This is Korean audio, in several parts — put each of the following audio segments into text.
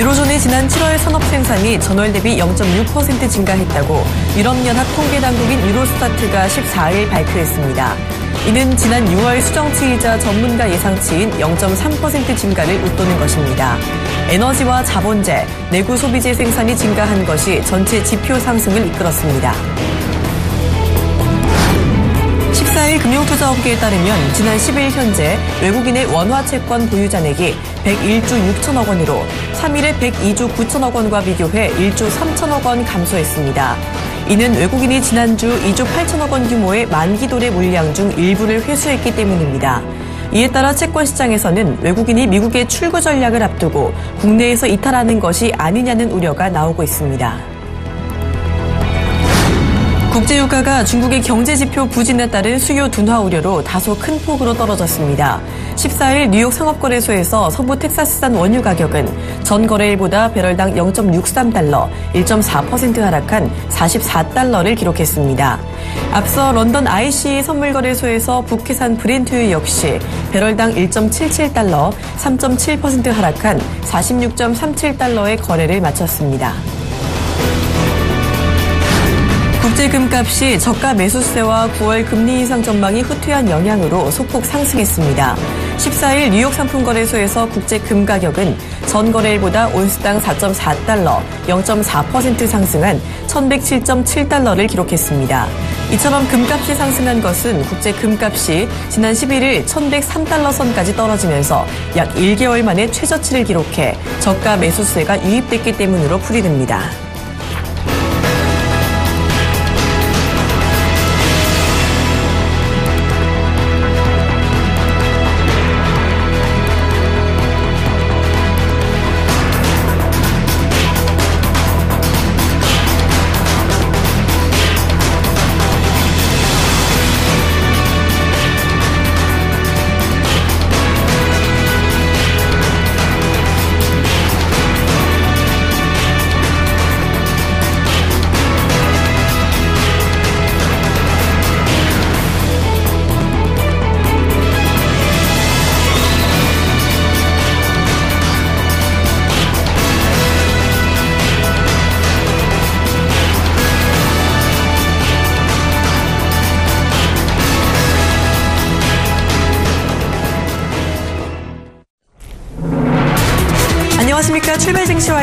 유로존의 지난 7월 산업 생산이 전월 대비 0.6% 증가했다고 유럽연합 통계 당국인 유로스타트가 14일 발표했습니다. 이는 지난 6월 수정치이자 전문가 예상치인 0.3% 증가를 웃도는 것입니다. 에너지와 자본재, 내구 소비재 생산이 증가한 것이 전체 지표 상승을 이끌었습니다. 14일 금융투자업계에 따르면 지난 10일 현재 외국인의 원화 채권 보유잔액이 101조 6천억 원으로 3일에 102조 9천억 원과 비교해 1조 3천억 원 감소했습니다. 이는 외국인이 지난주 2조 8천억 원 규모의 만기 도래 물량 중 일부를 회수했기 때문입니다. 이에 따라 채권 시장에서는 외국인이 미국의 출구 전략을 앞두고 국내에서 이탈하는 것이 아니냐는 우려가 나오고 있습니다. 국제유가가 중국의 경제지표 부진에 따른 수요 둔화 우려로 다소 큰 폭으로 떨어졌습니다. 14일 뉴욕 상업거래소에서 서부 텍사스산 원유 가격은 전 거래일보다 배럴당 0.63달러, 1.4% 하락한 44달러를 기록했습니다. 앞서 런던 IC 선물거래소에서 북해산 브렌트유 역시 배럴당 1.77달러, 3.7% 하락한 46.37달러의 거래를 마쳤습니다. 국제금값이 저가 매수세와 9월 금리 인상 전망이 후퇴한 영향으로 소폭 상승했습니다. 14일 뉴욕 상품거래소에서 국제금 가격은 전 거래일보다 온스당 4.4달러, 0.4% 상승한 1107.7달러를 기록했습니다. 이처럼 금값이 상승한 것은 국제 금값이 지난 11일 1103달러 선까지 떨어지면서 약 1개월 만에 최저치를 기록해 저가 매수세가 유입됐기 때문으로 풀이됩니다.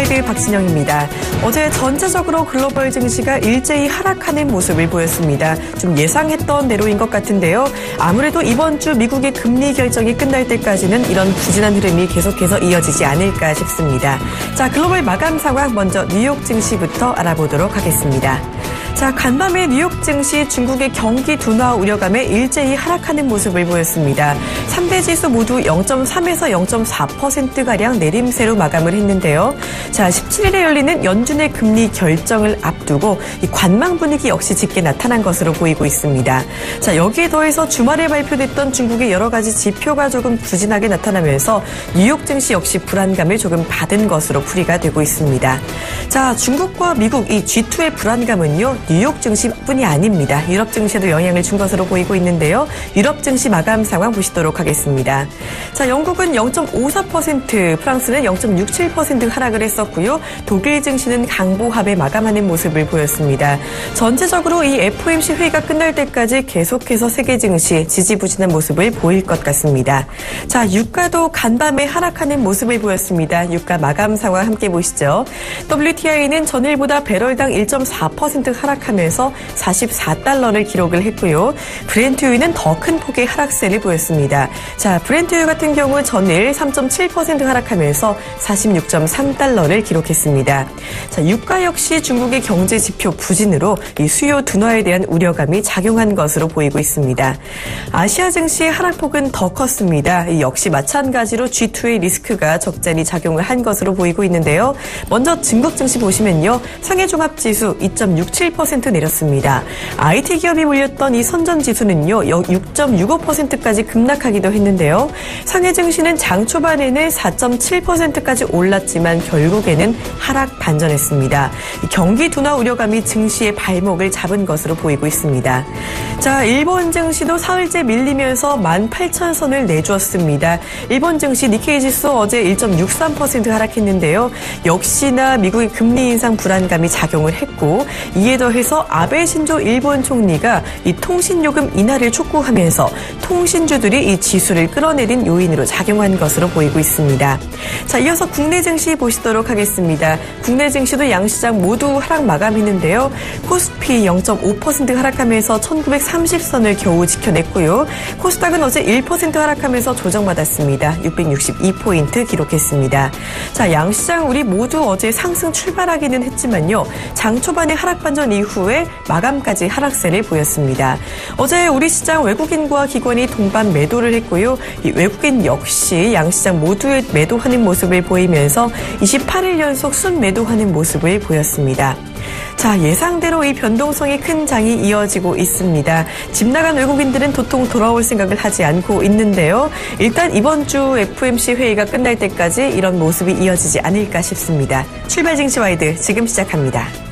와이드 박진영입니다. 어제 전체적으로 글로벌 증시가 일제히 하락하는 모습을 보였습니다. 좀 예상했던 대로인 것 같은데요. 아무래도 이번 주 미국의 금리 결정이 끝날 때까지는 이런 부진한 흐름이 계속해서 이어지지 않을까 싶습니다. 자, 글로벌 마감 상황 먼저 뉴욕 증시부터 알아보도록 하겠습니다. 자, 간밤에 뉴욕 증시 중국의 경기 둔화 우려감에 일제히 하락하는 모습을 보였습니다. 3대 지수 모두 0.3에서 0.4%가량 내림세로 마감을 했는데요. 자, 17일에 열리는 연준의 금리 결정을 앞두고 이 관망 분위기 역시 짙게 나타난 것으로 보이고 있습니다. 자, 여기에 더해서 주말에 발표됐던 중국의 여러 가지 지표가 조금 부진하게 나타나면서 뉴욕 증시 역시 불안감을 조금 받은 것으로 풀이가 되고 있습니다. 자, 중국과 미국 이 G2의 불안감은요. 뉴욕 증시뿐이 아닙니다. 유럽 증시에도 영향을 준 것으로 보이고 있는데요. 유럽 증시 마감 상황 보시도록 하겠습니다. 자, 영국은 0.54%, 프랑스는 0.67% 하락을 했었고요. 독일 증시는 강보합에 마감하는 모습을 보였습니다. 전체적으로 이 FOMC 회의가 끝날 때까지 계속해서 세계 증시 지지부진한 모습을 보일 것 같습니다. 자, 유가도 간밤에 하락하는 모습을 보였습니다. 유가 마감 상황 함께 보시죠. WTI는 전일보다 배럴당 1.4% 하락 하락하면서 44달러를 기록을 했고요. 브렌트유는 더 큰 폭의 하락세를 보였습니다. 자, 브렌트유 같은 경우 전일 3.7% 하락하면서 46.3달러를 기록했습니다. 자, 유가 역시 중국의 경제 지표 부진으로 이 수요 둔화에 대한 우려감이 작용한 것으로 보이고 있습니다. 아시아 증시의 하락폭은 더 컸습니다. 역시 마찬가지로 G2의 리스크가 적잖이 작용을 한 것으로 보이고 있는데요. 먼저 증국 증시 보시면요. 상해 종합 지수 2.67% 6% 내렸습니다. IT 기업이 몰렸던 이 선전 지수는요, 6.65%까지 급락하기도 했는데요. 상해 증시는 장 초반에는 4.7%까지 올랐지만 결국에는 하락 반전했습니다. 경기 둔화 우려감이 증시의 발목을 잡은 것으로 보이고 있습니다. 자, 일본 증시도 사흘째 밀리면서 18,000선을 내주었습니다. 일본 증시 니케이 지수 어제 1.63% 하락했는데요. 역시나 미국의 금리 인상 불안감이 작용을 했고 이에 더해 서 아베 신조 일본 총리가 이 통신요금 인하를 촉구하면서 통신주들이 이 지수를 끌어내린 요인으로 작용한 것으로 보이고 있습니다. 자, 이어서 국내 증시 보시도록 하겠습니다. 국내 증시도 양시장 모두 하락 마감했는데요. 코스피 0.5% 하락하면서 1930선을 겨우 지켜냈고요. 코스닥은 어제 1% 하락하면서 조정받았습니다. 662포인트 기록했습니다. 자, 양시장 우리 모두 어제 상승 출발하기는 했지만요. 장 초반의 하락 반전 이후 에 마감까지 하락세를 보였습니다. 어제 우리 시장 외국인과 기관이 동반 매도를 했고요. 외국인 역시 양시장 모두의 매도하는 모습을 보이면서 28일 연속 순 매도하는 모습을 보였습니다. 자, 예상대로 이 변동성이 큰 장이 이어지고 있습니다. 집 나간 외국인들은 도통 돌아올 생각을 하지 않고 있는데요. 일단 이번 주 FOMC 회의가 끝날 때까지 이런 모습이 이어지지 않을까 싶습니다. 출발 증시 와이드 지금 시작합니다.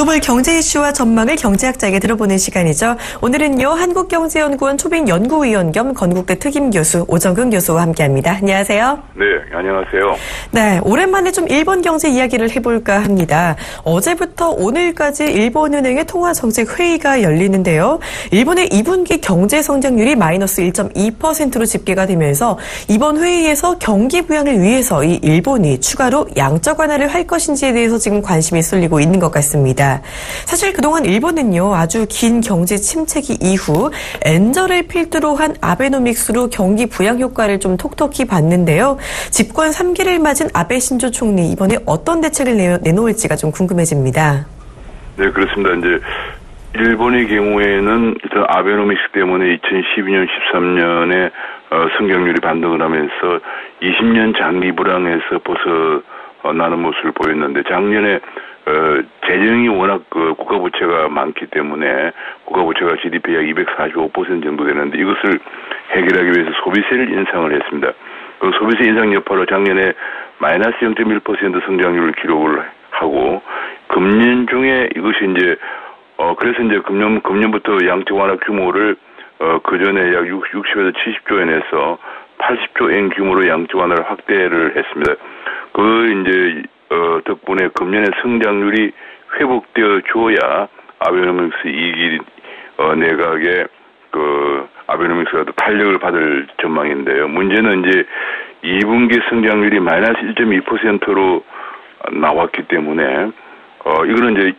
글로벌 경제 이슈와 전망을 경제학자에게 들어보는 시간이죠. 오늘은요 한국경제연구원 초빙 연구위원 겸 건국대 특임 교수 오정근 교수와 함께합니다. 안녕하세요. 네, 안녕하세요. 네, 오랜만에 좀 일본 경제 이야기를 해볼까 합니다. 어제부터 오늘까지 일본은행의 통화 정책 회의가 열리는데요. 일본의 2분기 경제 성장률이 마이너스 1.2%로 집계가 되면서 이번 회의에서 경기 부양을 위해서 이 일본이 추가로 양적 완화를 할 것인지에 대해서 지금 관심이 쏠리고 있는 것 같습니다. 사실 그동안 일본은요, 아주 긴 경제 침체기 이후 엔저를 필두로 한 아베노믹스로 경기 부양 효과를 좀 톡톡히 봤는데요. 집권 3기를 맞은 아베 신조 총리 이번에 어떤 대책을 내놓을지가 좀 궁금해집니다. 네, 그렇습니다. 이제 일본의 경우에는 아베노믹스 때문에 2012년, 13년에 어, 성장률이 반등을 하면서 20년 장기 불황에서 벗어나는 모습을 보였는데 작년에 어, 재정이 워낙 그 국가 부채가 많기 때문에 국가 부채가 GDP 약245% 정도 되는데 이것을 해결하기 위해서 소비세를 인상을 했습니다. 그 소비세 인상 여파로 작년에 마이너스 0.1% 성장률을 기록을 하고 금년 중에 이것이 이제 어 그래서 이제 금년 금년부터 양적 완화 규모를 어그 전에 약 60, 60에서 70조 원에서 80조 엔 규모로 양적 완화를 확대를 했습니다. 그 이제 어, 덕분에 금년에 성장률이 회복되어 줘야 아베노믹스 이기 어, 내각의 그 아베노믹스가 또 탄력을 받을 전망인데요. 문제는 이제 2분기 성장률이 마이너스 1.2%로 나왔기 때문에 어 이거는 이제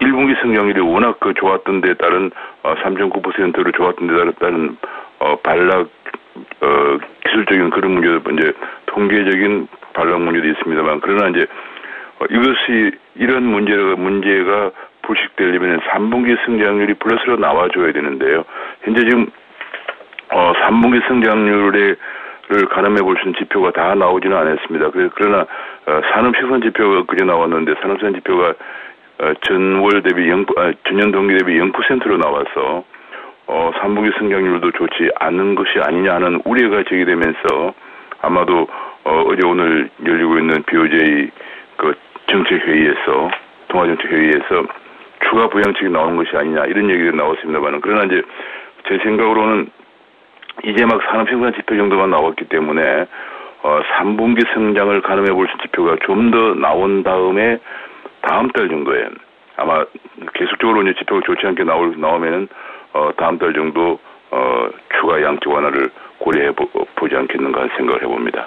1분기 성장률이 워낙 그 좋았던 데 따른 어 3.9%로 좋았던 데 따른 어 반락 어 기술적인 그런 문제도 이제 통계적인 반락 문제도 있습니다만 그러나 이제 어, 이것이 이런 문제가 문제가 불식되려면 3분기 성장률이 플러스로 나와줘야 되는데요. 현재 지금 어 3분기 성장률에 를 가늠해 볼 수 있는 지표가 다 나오지는 않았습니다. 그러나 어, 산업시선 지표가 그제 나왔는데 산업시선 지표가 어, 전월 대비 0, 아, 전년 동기 대비 0%로 나와서 어, 3분기 성장률도 좋지 않은 것이 아니냐는 우려가 제기되면서 아마도 어, 어제 오늘 열리고 있는 BOJ 그 정책회의에서 통화정책회의에서 추가 부양책이 나오는 것이 아니냐 이런 얘기가 나왔습니다만 그러나 이제 제 생각으로는 이제 막 산업생산 지표 정도만 나왔기 때문에 어 3분기 성장을 가늠해 볼 수 있는 지표가 좀 더 나온 다음에 다음 달 정도에 아마 계속적으로 이제 지표가 좋지 않게 나올 나오면은 어 다음 달 정도 어 추가 양적 완화를 고려해 보, 보지 않겠는가 생각을 해봅니다.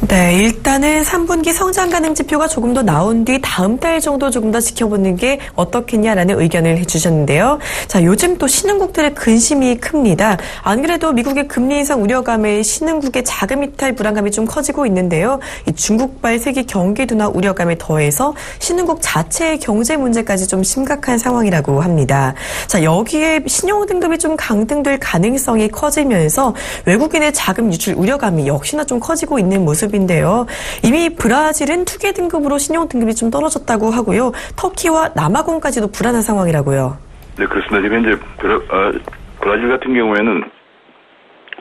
네, 일단은 3분기 성장 가능 지표가 조금 더 나온 뒤 다음 달 정도 조금 더 지켜보는 게 어떻겠냐라는 의견을 해주셨는데요. 자, 요즘 또 신흥국들의 근심이 큽니다. 안 그래도 미국의 금리 인상 우려감에 신흥국의 자금 이탈 불안감이 좀 커지고 있는데요. 이 중국발 세계 경기 둔화 우려감에 더해서 신흥국 자체의 경제 문제까지 좀 심각한 상황이라고 합니다. 자, 여기에 신용 등급이 좀 강등될 가능성이 커지면서 외국인의 자금 유출 우려감이 역시나 좀 커지고 있는 모습. 모습인데요. 이미 브라질은 투기 등급으로 신용 등급이 좀 떨어졌다고 하고요. 터키와 남아공까지도 불안한 상황이라고요. 네, 그렇습니다. 지금 현재 브라, 어, 브라질 같은 경우에는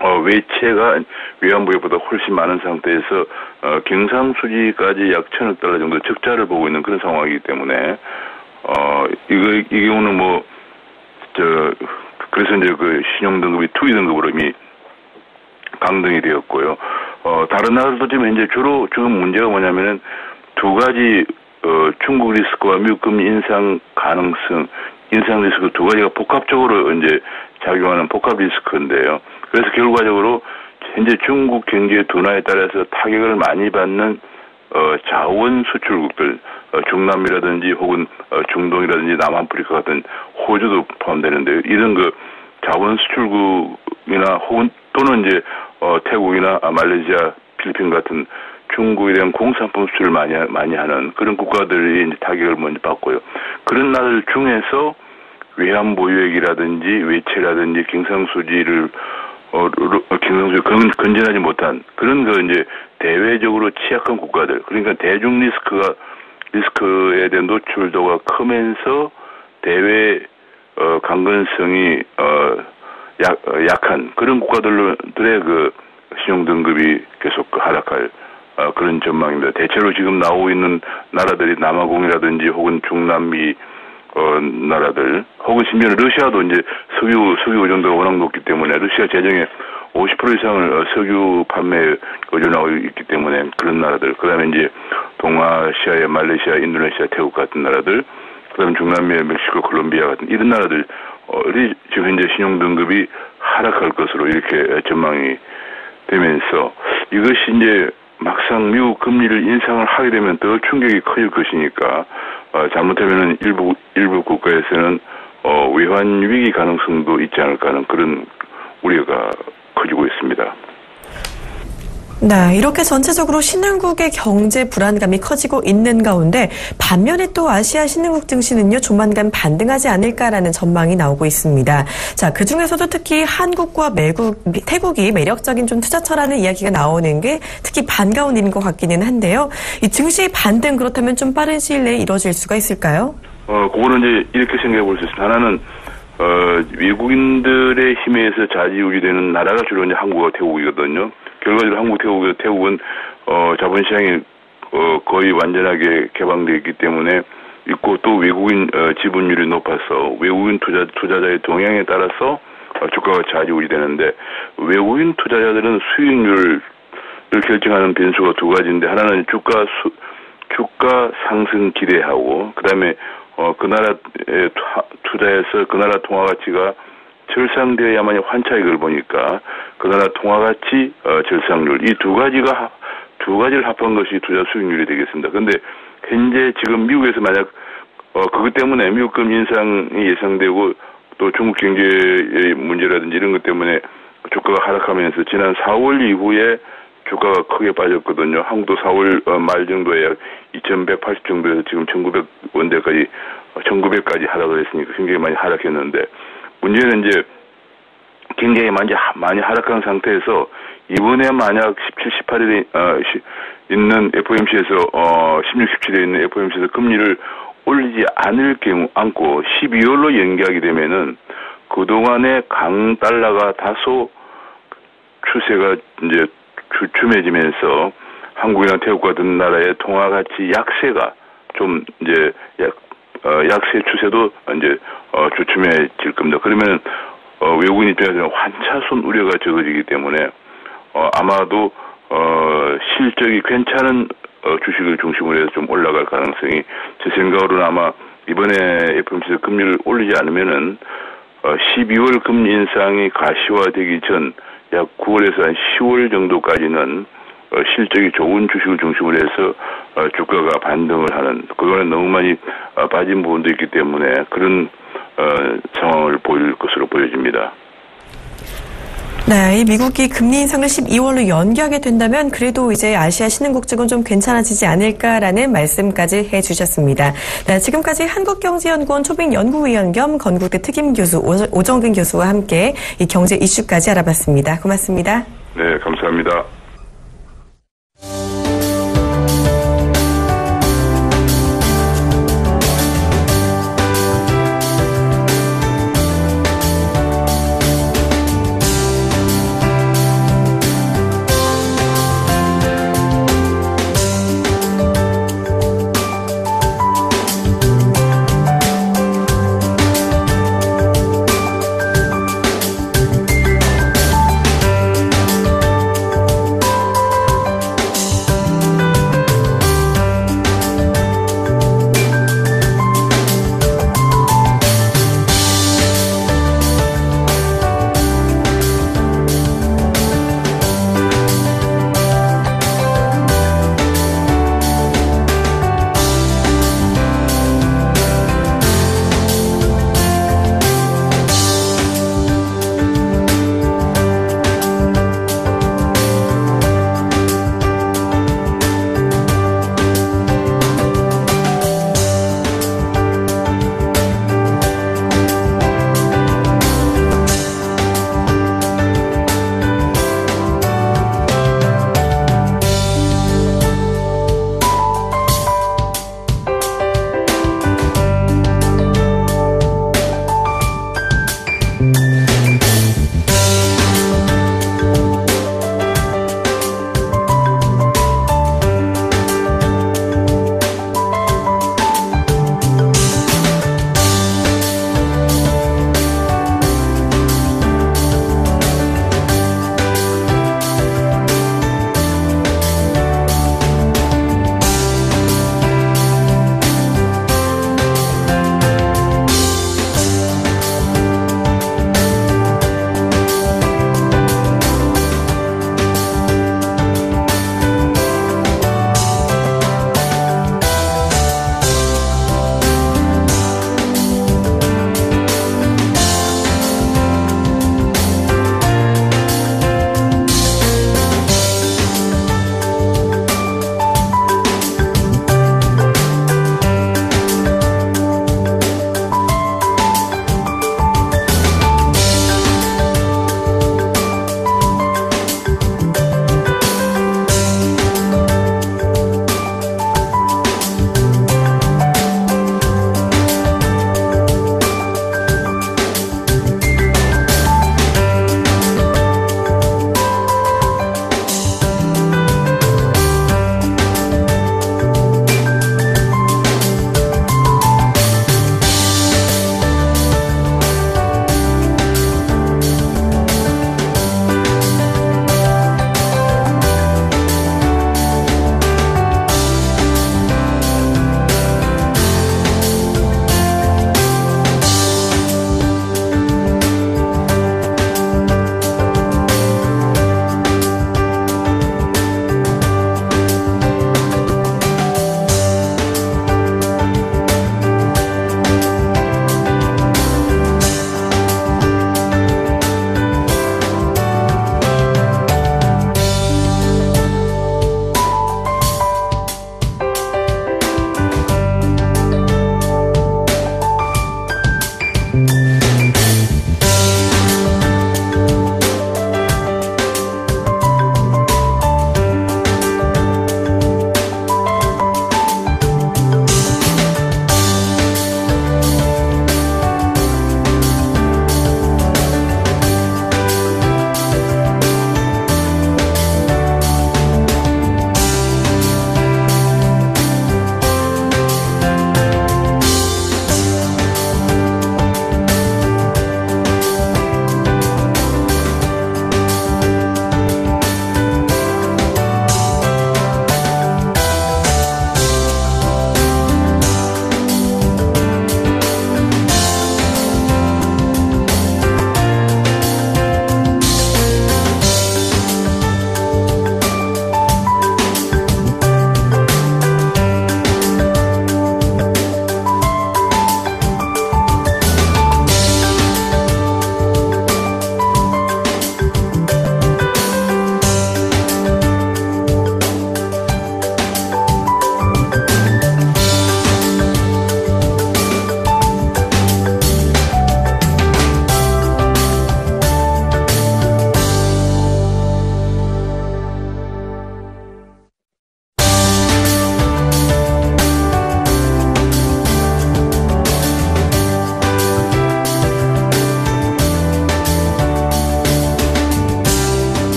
어, 외채가 외환부에보다 훨씬 많은 상태에서 어, 경상수지까지 약 천억 달러 정도 적자를 보고 있는 그런 상황이기 때문에 어, 이거 이 경우는 뭐 저 그래서 이제 그 신용 등급이 투기 등급으로 이미 강등이 되었고요. 어, 다른 나라도 지금 현재 주로 지금 문제가 뭐냐면은 두 가지 어, 중국 리스크와 미국 금리 인상 가능성, 인상 리스크 두 가지가 복합적으로 이제 작용하는 복합 리스크인데요. 그래서 결과적으로 현재 중국 경제 둔화에 따라서 타격을 많이 받는 어, 자원 수출국들, 어, 중남이라든지 혹은 어, 중동이라든지 남아프리카 같은 호주도 포함되는데 이런 그 자원 수출국이나 혹은 또는 이제 어, 태국이나 말레이시아, 필리핀 같은 중국에 대한 공산품 수출을 많이 많이 하는 그런 국가들이 이제 타격을 먼저 받고요. 그런 나라들 중에서 외환 보유액이라든지 외채라든지 경상수지를 어, 경상수지 건, 건전하지 못한 그런 그 이제 대외적으로 취약한 국가들 그러니까 대중 리스크가 리스크에 대한 노출도가 크면서 대외 어, 강건성이 어, 약, 어, 약한 그런 국가들의 그 신용 등급이 계속 그 하락할 어, 그런 전망입니다. 대체로 지금 나오고 있는 나라들이 남아공이라든지 혹은 중남미 어, 나라들 혹은 심지어는 러시아도 이제 석유 석유 의존도가 워낙 높기 때문에 러시아 재정의 50% 이상을 어, 석유 판매에 의존하고 있기 때문에 그런 나라들 그다음에 이제 동아시아의 말레이시아, 인도네시아, 태국 같은 나라들 그다음에 중남미의 멕시코, 콜롬비아 같은 이런 나라들 어, 지금 현재 신용 등급이 하락할 것으로 이렇게 전망이 되면서 이것이 이제 막상 미국 금리를 인상을 하게 되면 더 충격이 커질 것이니까 어, 잘못하면은 일부 일부 국가에서는 어, 외환 위기 가능성도 있지 않을까 하는 그런 우려가 커지고 있습니다. 네, 이렇게 전체적으로 신흥국의 경제 불안감이 커지고 있는 가운데 반면에 또 아시아 신흥국 증시는요 조만간 반등하지 않을까라는 전망이 나오고 있습니다. 자, 그 중에서도 특히 한국과 매국, 태국이 매력적인 좀 투자처라는 이야기가 나오는 게 특히 반가운 일인 것 같기는 한데요. 이 증시 반등 그렇다면 좀 빠른 시일 내에 이뤄질 수가 있을까요? 어, 그거는 이제 이렇게 생각해 볼 수 있습니다. 하나는 어, 외국인들의 힘에 의해서 좌지우지되는 나라가 주로 이제 한국과 태국이거든요. 결과적으로 한국, 태국, 태국은 어, 자본시장이 어, 거의 완전하게 개방되어 있기 때문에 있고 또 외국인 어, 지분율이 높아서 외국인 투자 투자자의 동향에 따라서 어, 주가가 좌지우지 되는데 외국인 투자자들은 수익률을 결정하는 변수가 두 가지인데 하나는 주가 수, 주가 상승 기대하고 그다음에 어, 그 나라에 투자해서 그 나라 통화 가치가 절상되어야만이 환차익을 보니까 그 나라 통화 가치 어, 절상률 이 두 가지가 두 가지를 합한 것이 투자 수익률이 되겠습니다. 그런데 현재 지금 미국에서 만약 어 그것 때문에 미국금 인상이 예상되고 또 중국 경제의 문제라든지 이런 것 때문에 주가가 하락하면서 지난 4월 이후에 주가가 크게 빠졌거든요. 한국도 4월 어, 말 정도에 약 2,180 정도에서 지금 1,900원대까지 1,900까지 하락을 했으니까 굉장히 많이 하락했는데 문제는 이제 굉장히 많이 많이 하락한 상태에서 이번에 만약 17, 18일에 어, 시, 있는 FOMC에서 어 16, 17일에 있는 FOMC에서 금리를 올리지 않을 경우 않고 12월로 연기하게 되면은 그동안의 강 달러가 다소 추세가 이제 주춤해지면서 한국이나 태국 같은 나라의 통화 가치 약세가 좀 이제 약 어, 약세 추세도 이제 어, 주춤해질 겁니다. 그러면 어, 외국인 입장에서는 환차손 우려가 적어지기 때문에 어, 아마도 어, 실적이 괜찮은 어, 주식을 중심으로 해서 좀 올라갈 가능성이 제 생각으로는 아마 이번에 FMC에서 금리를 올리지 않으면은 어, 12월 금리 인상이 가시화되기 전 약 9월에서 한 10월 정도까지는 어, 실적이 좋은 주식을 중심으로 해서 어, 주가가 반등을 하는 그거는 너무 많이 어, 빠진 부분도 있기 때문에 그런 어, 상황을 보일 것으로 보여집니다. 네, 이 미국이 금리 인상을 12월로 연기하게 된다면 그래도 이제 아시아 신흥국 쪽은 좀 괜찮아지지 않을까라는 말씀까지 해주셨습니다. 네, 지금까지 한국경제연구원 초빙연구위원 겸 건국대 특임 교수 오정근 교수와 함께 이 경제 이슈까지 알아봤습니다. 고맙습니다. 네, 감사합니다.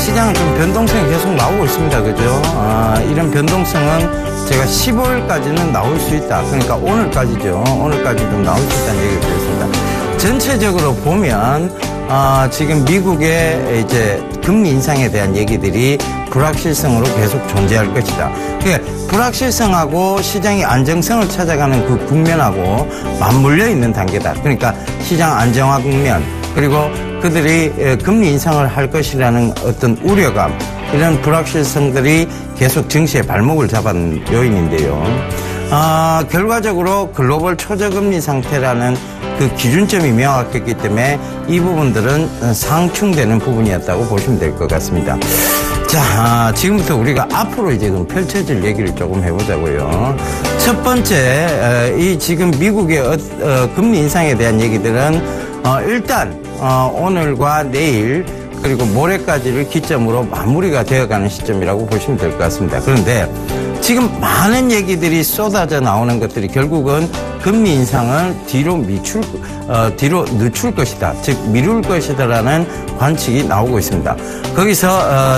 시장은 좀 변동성이 계속 나오고 있습니다. 그죠? 어, 이런 변동성은 제가 15일까지는 나올 수 있다. 그러니까 오늘까지죠. 오늘까지 좀 나올 수 있다는 얘기를 드렸습니다. 전체적으로 보면, 어, 지금 미국의 이제 금리 인상에 대한 얘기들이 불확실성으로 계속 존재할 것이다. 그게 불확실성하고 시장의 안정성을 찾아가는 그 국면하고 맞물려 있는 단계다. 그러니까 시장 안정화 국면 그리고 그들이 금리 인상을 할 것이라는 어떤 우려감 이런 불확실성들이 계속 증시의 발목을 잡은 요인인데요. 아, 결과적으로 글로벌 초저금리 상태라는 그 기준점이 명확했기 때문에 이 부분들은 상충되는 부분이었다고 보시면 될 것 같습니다. 자, 지금부터 우리가 앞으로 이제 그 펼쳐질 얘기를 조금 해보자고요. 첫 번째, 이 지금 미국의 어, 어, 금리 인상에 대한 얘기들은 어, 일단 오늘과 내일 그리고 모레까지를 기점으로 마무리가 되어가는 시점이라고 보시면 될 것 같습니다. 그런데 지금 많은 얘기들이 쏟아져 나오는 것들이 결국은 금리 인상을 뒤로 미출, 어, 뒤로 늦출 것이다. 즉, 미룰 것이다라는 관측이 나오고 있습니다. 거기서,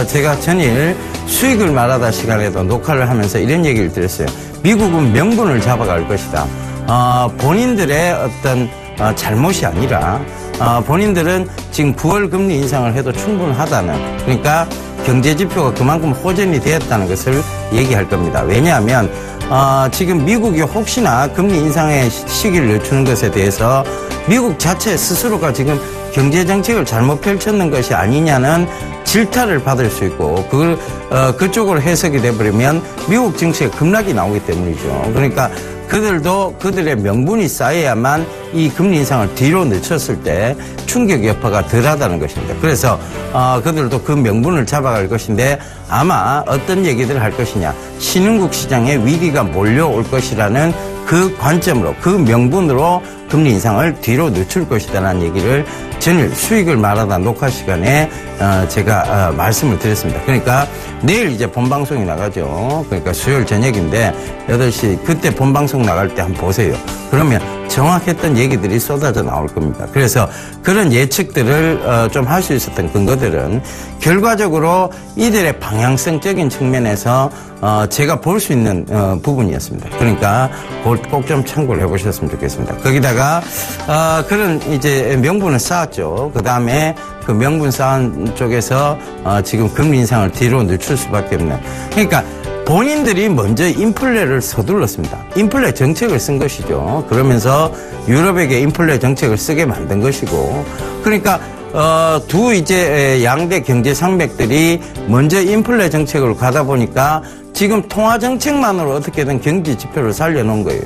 어, 제가 전일 수익을 말하다 시간에도 녹화를 하면서 이런 얘기를 드렸어요. 미국은 명분을 잡아갈 것이다. 어, 본인들의 어떤 어, 잘못이 아니라 어, 본인들은 지금 9월 금리 인상을 해도 충분하다는 그러니까 경제 지표가 그만큼 호전이 되었다는 것을 얘기할 겁니다. 왜냐하면 어, 지금 미국이 혹시나 금리 인상의 시기를 늦추는 것에 대해서 미국 자체 스스로가 지금 경제 정책을 잘못 펼쳤는 것이 아니냐는 질타를 받을 수 있고 그걸 어, 그쪽으로 해석이 돼버리면 미국 증시에 급락이 나오기 때문이죠. 그러니까 그들도 그들의 명분이 쌓여야만 이 금리 인상을 뒤로 늦췄을 때 충격 여파가 덜하다는 것입니다. 그래서 어, 그들도 그 명분을 잡아갈 것인데 아마 어떤 얘기들을 할 것이냐 신흥국 시장에 위기가 몰려올 것이라는 그 관점으로 그 명분으로 금리 인상을 뒤로 늦출 것이다라는 얘기를 전일 수익을 말하다 녹화 시간에 어, 제가 어, 말씀을 드렸습니다. 그러니까 내일 이제 본방송이 나가죠. 그러니까 수요일 저녁인데 8시 그때 본방송 나갈 때 한번 보세요. 그러면 정확했던 얘기들이 쏟아져 나올 겁니다. 그래서 그런 예측들을 어, 좀할 수 있었던 근거들은 결과적으로 이들의 방향성적인 측면에서 어, 제가 볼 수 있는 어, 부분이었습니다. 그러니까 꼭 좀 참고를 해보셨으면 좋겠습니다. 거기다가 어, 그런 이제 명분을 쌓았죠. 그 다음에 그 명분 쌓은 쪽에서 어, 지금 금리 인상을 뒤로 늦출 수밖에 없는. 그러니까 본인들이 먼저 인플레를 서둘렀습니다. 인플레 정책을 쓴 것이죠. 그러면서 유럽에게 인플레 정책을 쓰게 만든 것이고, 그러니까 어, 두 이제 양대 경제 상맥들이 먼저 인플레 정책으로 가다 보니까 지금 통화 정책만으로 어떻게든 경제 지표를 살려놓은 거예요.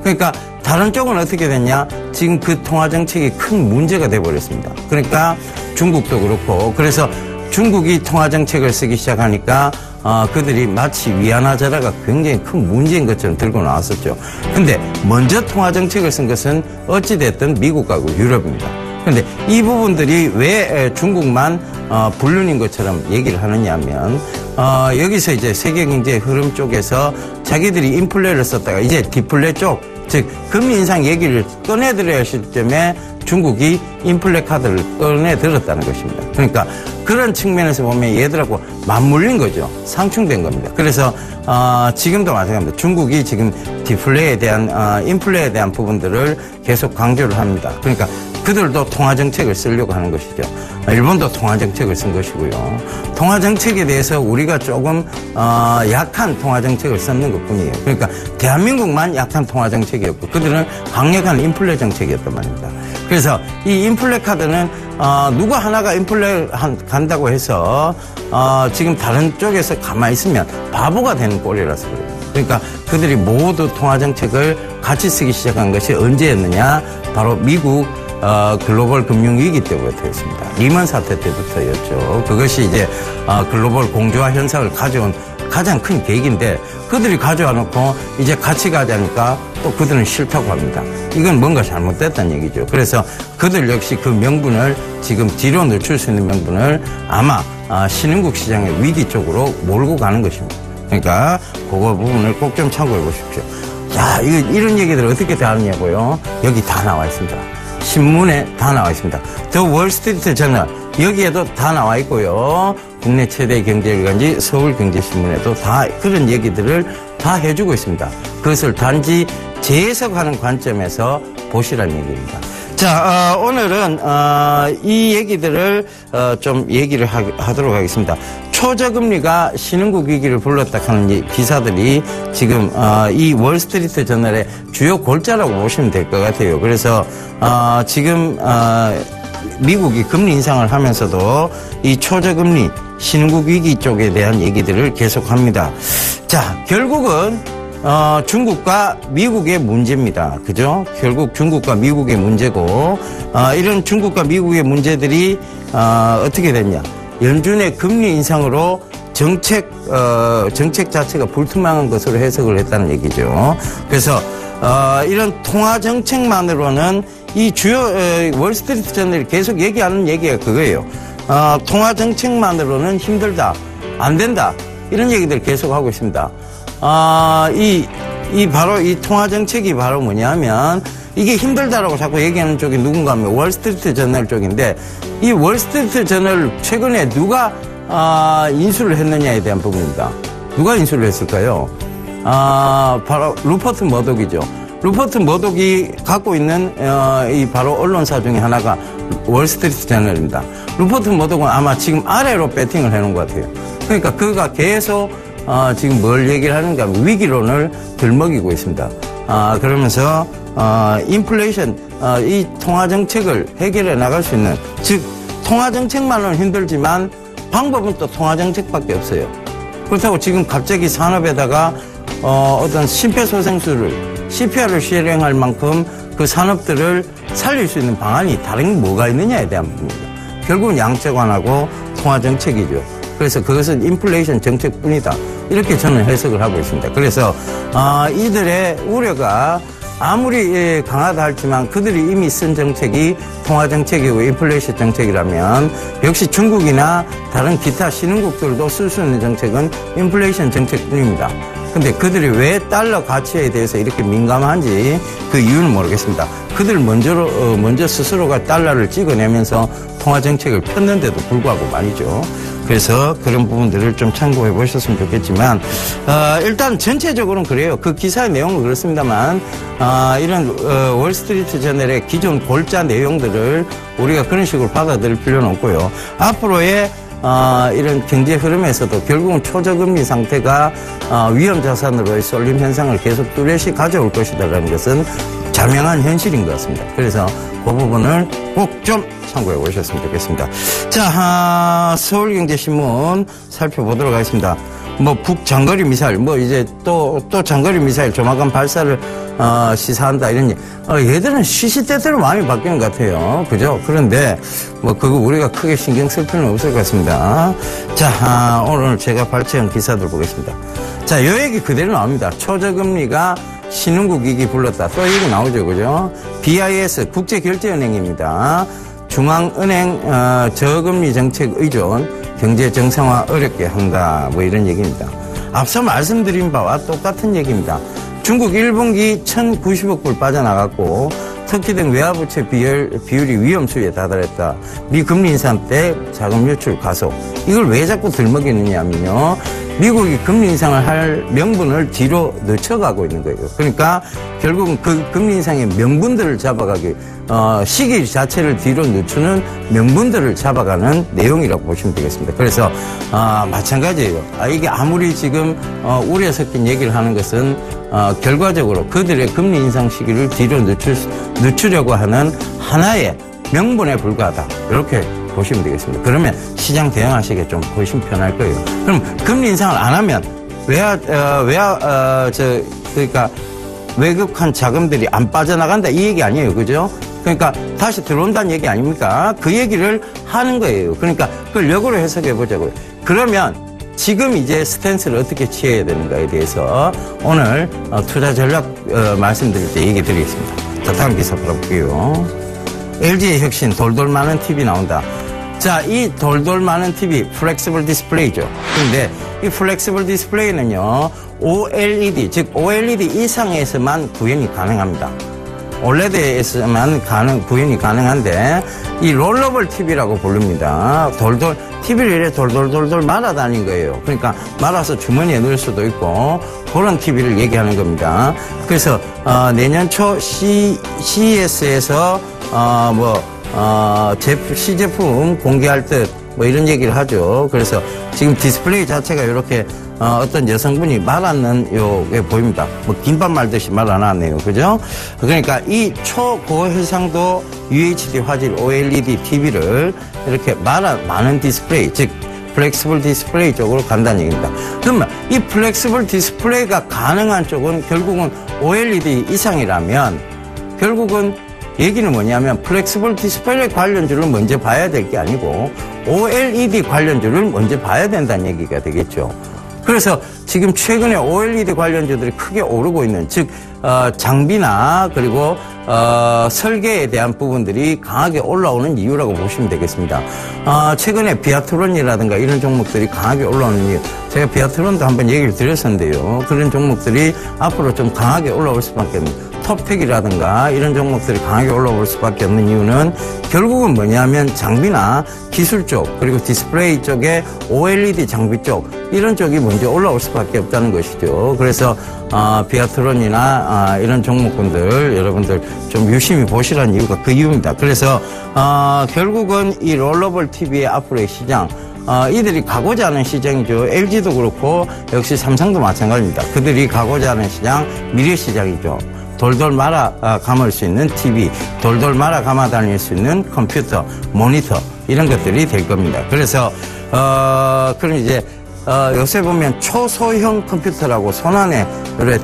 그러니까 다른 쪽은 어떻게 됐냐? 지금 그 통화 정책이 큰 문제가 돼 버렸습니다. 그러니까 중국도 그렇고 그래서 중국이 통화 정책을 쓰기 시작하니까 어, 그들이 마치 위안화자라가 굉장히 큰 문제인 것처럼 들고 나왔었죠. 근데 먼저 통화 정책을 쓴 것은 어찌 됐든 미국하고 유럽입니다. 근데 이 부분들이 왜 중국만 어, 불륜인 것처럼 얘기를 하느냐 하면 어, 여기서 이제 세계 경제 흐름 쪽에서 자기들이 인플레를 썼다가 이제 디플레 쪽, 즉 금리 인상 얘기를 꺼내들어야 할 시점에 중국이 인플레 카드를 꺼내 들었다는 것입니다. 그러니까 그런 측면에서 보면 얘들하고 맞물린 거죠. 상충된 겁니다. 그래서 어, 지금도 마찬가지입니다. 중국이 지금 디플레에 대한 어, 인플레에 대한 부분들을 계속 강조를 합니다. 그러니까 그들도 통화 정책을 쓰려고 하는 것이죠. 일본도 통화 정책을 쓴 것이고요. 통화 정책에 대해서 우리가 조금 어, 약한 통화 정책을 썼는 것뿐이에요. 그러니까 대한민국만 약한 통화 정책이었고 그들은 강력한 인플레 정책이었단 말입니다. 그래서 이 인플레 카드는 어, 누가 하나가 인플레 간다고 해서 어, 지금 다른 쪽에서 가만히 있으면 바보가 되는 꼴이라서 그래요. 그러니까 그들이 모두 통화 정책을 같이 쓰기 시작한 것이 언제였느냐? 바로 미국 어, 글로벌 금융위기 때부터 였습니다. 리먼 사태 때부터였죠. 그것이 이제 어, 글로벌 공조화 현상을 가져온 가장 큰 계기인데 그들이 가져와 놓고 이제 같이 가자니까 또 그들은 싫다고 합니다. 이건 뭔가 잘못됐다는 얘기죠. 그래서 그들 역시 그 명분을 지금 뒤로 늦출 수 있는 명분을 아마 아, 신흥국 시장의 위기 쪽으로 몰고 가는 것입니다. 그러니까 그거 부분을 꼭 좀 참고해 보십시오. 자, 이런 얘기들 어떻게 다루냐고요? 여기 다 나와 있습니다. 신문에 다 나와 있습니다. 더 월스트리트 저널 여기에도 다 나와 있고요. 국내 최대 경제일간지 서울경제신문에도 다 그런 얘기들을 다 해주고 있습니다. 그것을 단지 재해석하는 관점에서 보시라는 얘기입니다. 자, 어, 오늘은 어, 이 얘기들을 어, 좀 얘기를 하, 도록 하겠습니다. 초저금리가 신흥국 위기를 불렀다 하는 기사들이 지금 어, 이 월스트리트 저널의 주요 골자라고 보시면 될 것 같아요. 그래서 어, 지금 어, 미국이 금리 인상을 하면서도 이 초저금리 신흥국 위기 쪽에 대한 얘기들을 계속합니다. 자, 결국은 어, 중국과 미국의 문제입니다. 그죠? 결국 중국과 미국의 문제고, 어, 이런 중국과 미국의 문제들이, 어, 어떻게 됐냐. 연준의 금리 인상으로 정책, 어, 정책 자체가 불투명한 것으로 해석을 했다는 얘기죠. 그래서, 어, 이런 통화 정책만으로는 이 주요, 어, 월스트리트 저널이 계속 얘기하는 얘기가 그거예요. 어, 통화 정책만으로는 힘들다. 안 된다. 이런 얘기들 계속 하고 있습니다. 아, 이, 이 바로 이 통화 정책이 바로 뭐냐면 이게 힘들다라고 자꾸 얘기하는 쪽이 누군가 하면 월스트리트 저널 쪽인데 이 월스트리트 저널 최근에 누가 아, 인수를 했느냐에 대한 부분입니다. 누가 인수를 했을까요? 아, 바로 루퍼트 머독이죠. 루퍼트 머독이 갖고 있는 어, 이 바로 언론사 중에 하나가 월스트리트 저널입니다. 루퍼트 머독은 아마 지금 아래로 베팅을 해놓은 것 같아요. 그러니까 그가 계속 어, 지금 뭘 얘기를 하는가 하면 위기론을 들먹이고 있습니다. 아, 그러면서 어, 인플레이션 어, 이 통화 정책을 해결해 나갈 수 있는 즉 통화 정책만은 힘들지만 방법은 또 통화 정책밖에 없어요. 그렇다고 지금 갑자기 산업에다가 어, 어떤 심폐소생술을 CPR을 실행할 만큼 그 산업들을 살릴 수 있는 방안이 다른 뭐가 있느냐에 대한 부분입니다. 결국은 양적 완하고 통화 정책이죠. 그래서 그것은 인플레이션 정책뿐이다. 이렇게 저는 해석을 하고 있습니다. 그래서 어, 이들의 우려가 아무리 예, 강하다 할지만 그들이 이미 쓴 정책이 통화 정책이고 인플레이션 정책이라면 역시 중국이나 다른 기타 신흥국들도 쓸 수 있는 정책은 인플레이션 정책뿐입니다. 근데 그들이 왜 달러 가치에 대해서 이렇게 민감한지 그 이유는 모르겠습니다. 그들 먼저 어, 먼저 스스로가 달러를 찍어내면서 통화 정책을 폈는데도 불구하고 말이죠. 그래서 그런 부분들을 좀 참고해 보셨으면 좋겠지만 어, 일단 전체적으로는 그래요. 그 기사의 내용은 그렇습니다만 어, 이런 어, 월스트리트 저널의 기존 골자 내용들을 우리가 그런 식으로 받아들일 필요는 없고요. 앞으로의 어, 이런 경제 흐름에서도 결국은 초저금리 상태가 어, 위험 자산으로의 쏠림 현상을 계속 뚜렷이 가져올 것이다라는 것은 자명한 현실인 것 같습니다. 그래서 그 부분을 꼭 좀 참고해 보셨으면 좋겠습니다. 자, 아, 서울경제신문 살펴보도록 하겠습니다. 뭐 북 장거리 미사일, 뭐 이제 또, 또 장거리 미사일 조만간 발사를, 어, 시사한다 이런, 어, 얘들은 시시때때로 마음이 바뀌는 것 같아요. 그죠? 그런데, 뭐 그거 우리가 크게 신경 쓸 필요는 없을 것 같습니다. 자, 아, 오늘 제가 발췌한 기사들 보겠습니다. 자, 요 얘기 그대로 나옵니다. 초저금리가 신흥국 위기 불렀다. 또 얘기 나오죠. 그죠? BIS 국제결제은행입니다. 중앙은행 어, 저금리 정책 의존 경제 정상화 어렵게 한다. 뭐 이런 얘기입니다. 앞서 말씀드린 바와 똑같은 얘기입니다. 중국 1분기 1,090억 불 빠져나갔고 터키 등 외화부채 비율, 비율이 위험수위에 다다랐다. 미 금리 인상 때 자금 유출 가속. 이걸 왜 자꾸 들먹이느냐면요. 미국이 금리 인상을 할 명분을 뒤로 늦춰가고 있는 거예요. 그러니까 결국은 그 금리 인상의 명분들을 잡아가기, 어, 시기 자체를 뒤로 늦추는 명분들을 잡아가는 내용이라고 보시면 되겠습니다. 그래서, 어, 마찬가지예요. 아, 이게 아무리 지금, 어, 우려 섞인 얘기를 하는 것은, 어, 결과적으로 그들의 금리 인상 시기를 뒤로 늦추, 늦추려고 하는 하나의 명분에 불과하다. 이렇게 보시면 되겠습니다. 그러면 시장 대응하시기에 좀 훨씬 편할 거예요. 그럼 금리 인상을 안 하면 외화, 어, 외화, 어, 저, 그러니까 외국한 자금들이 안 빠져나간다 이 얘기 아니에요. 그죠? 그러니까 다시 들어온다는 얘기 아닙니까? 그 얘기를 하는 거예요. 그러니까 그걸 역으로 해석해 보자고요. 그러면 지금 이제 스탠스를 어떻게 취해야 되는가에 대해서 오늘 어, 투자 전략 어, 말씀드릴 때 얘기 드리겠습니다. 자, 다음 기사 볼게요. LG의 혁신 돌돌 마는 TV 나온다. 자, 이 돌돌 마는 TV flexible 디스플레이죠. 근데 이 flexible 디스플레이는요. OLED, 즉 OLED 이상에서만 구현이 가능합니다. OLED에서만 가능 구현이 가능한데 이 rollable TV라고 부릅니다. 돌돌 TV를 이래 돌돌돌돌 말아다닌 거예요. 그러니까 말아서 주머니에 넣을 수도 있고 그런 TV를 얘기하는 겁니다. 그래서 어, 내년 초 C, CES에서 어, 뭐 어, 제품, 시제품 공개할 듯뭐 이런 얘기를 하죠. 그래서 지금 디스플레이 자체가 이렇게 어, 떤 여성분이 마는 요게 보입니다. 뭐 김밥 말듯이 말아 놨네요. 그죠? 그러니까 이 초고해상도 UHD 화질 OLED TV를 이렇게 말아 마는 디스플레이 즉 flexible 디스플레이 쪽으로 간다는 얘기입니다. 그러면 이 flexible 디스플레이가 가능한 쪽은 결국은 OLED 이상이라면 결국은 얘기는 뭐냐면 flexible 디스플레이 관련주를 먼저 봐야 될 게 아니고 OLED 관련주를 먼저 봐야 된다는 얘기가 되겠죠. 그래서 지금 최근에 OLED 관련주들이 크게 오르고 있는 즉 어, 장비나 그리고 어, 설계에 대한 부분들이 강하게 올라오는 이유라고 보시면 되겠습니다. 어, 최근에 비아트론이라든가 이런 종목들이 강하게 올라오는 이유 제가 비아트론도 한번 얘기를 드렸었는데요. 그런 종목들이 앞으로 좀 강하게 올라올 수밖에 없는 톱텍이라든가 이런 종목들이 강하게 올라올 수밖에 없는 이유는 결국은 뭐냐면 장비나 기술 쪽 그리고 디스플레이 쪽에 OLED 장비 쪽 이런 쪽이 먼저 올라올 수밖에 없다는 것이죠. 그래서 어, 비아트론이나 어, 이런 종목군들 여러분들 좀 유심히 보시라는 이유가 그 이유입니다. 그래서 어, 결국은 이 rollable TV의 앞으로의 시장 어, 이들이 가고자 하는 시장이죠. LG도 그렇고 역시 삼성도 마찬가지입니다. 그들이 가고자 하는 시장 미래 시장이죠. 돌돌 말아 아, 감을 수 있는 TV, 돌돌 말아 감아 다닐 수 있는 컴퓨터, 모니터 이런 것들이 될 겁니다. 그래서 어 그럼 이제 어 요새 보면 초소형 컴퓨터라고 손안에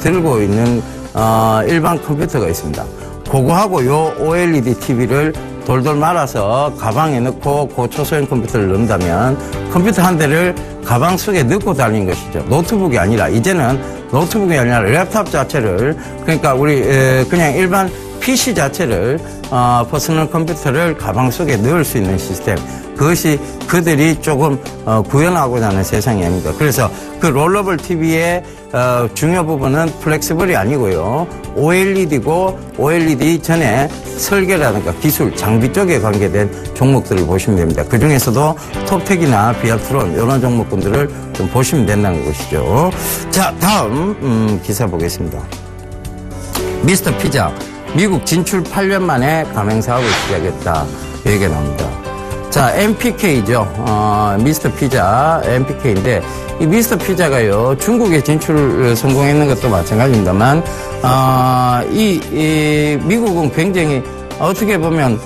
들고 있는 어 일반 컴퓨터가 있습니다. 그거하고 요 OLED TV를 돌돌 말아서 가방에 넣고 그 초소형 컴퓨터를 넣는다면 컴퓨터 한 대를 가방 속에 넣고 다니는 것이죠. 노트북이 아니라 이제는 노트북이 아니라 랩탑 자체를 그러니까 우리 그냥 일반 PC 자체를 어, 퍼스널 컴퓨터를 가방 속에 넣을 수 있는 시스템 그것이 그들이 조금 어, 구현하고자 하는 세상이 아닙니까. 그래서 그 rollable TV의 어, 중요 부분은 flexible이 아니고요. OLED고 OLED 전에 설계라든가 기술, 장비 쪽에 관계된 종목들을 보시면 됩니다. 그 중에서도 톱텍이나 비아트론 이런 종목군들을 좀 보시면 된다는 것이죠. 자, 다음 음, 기사 보겠습니다. 미스터 피자 미국 진출 8년 만에 가맹 사업을 시작했다. 얘기가 나옵니다. 자, MPK죠. 어, 미스터 피자, MPK인데, 이 미스터 피자가요, 중국에 진출 성공했는 것도 마찬가지입니다만, 어, 이, 이, 미국은 굉장히 어떻게 보면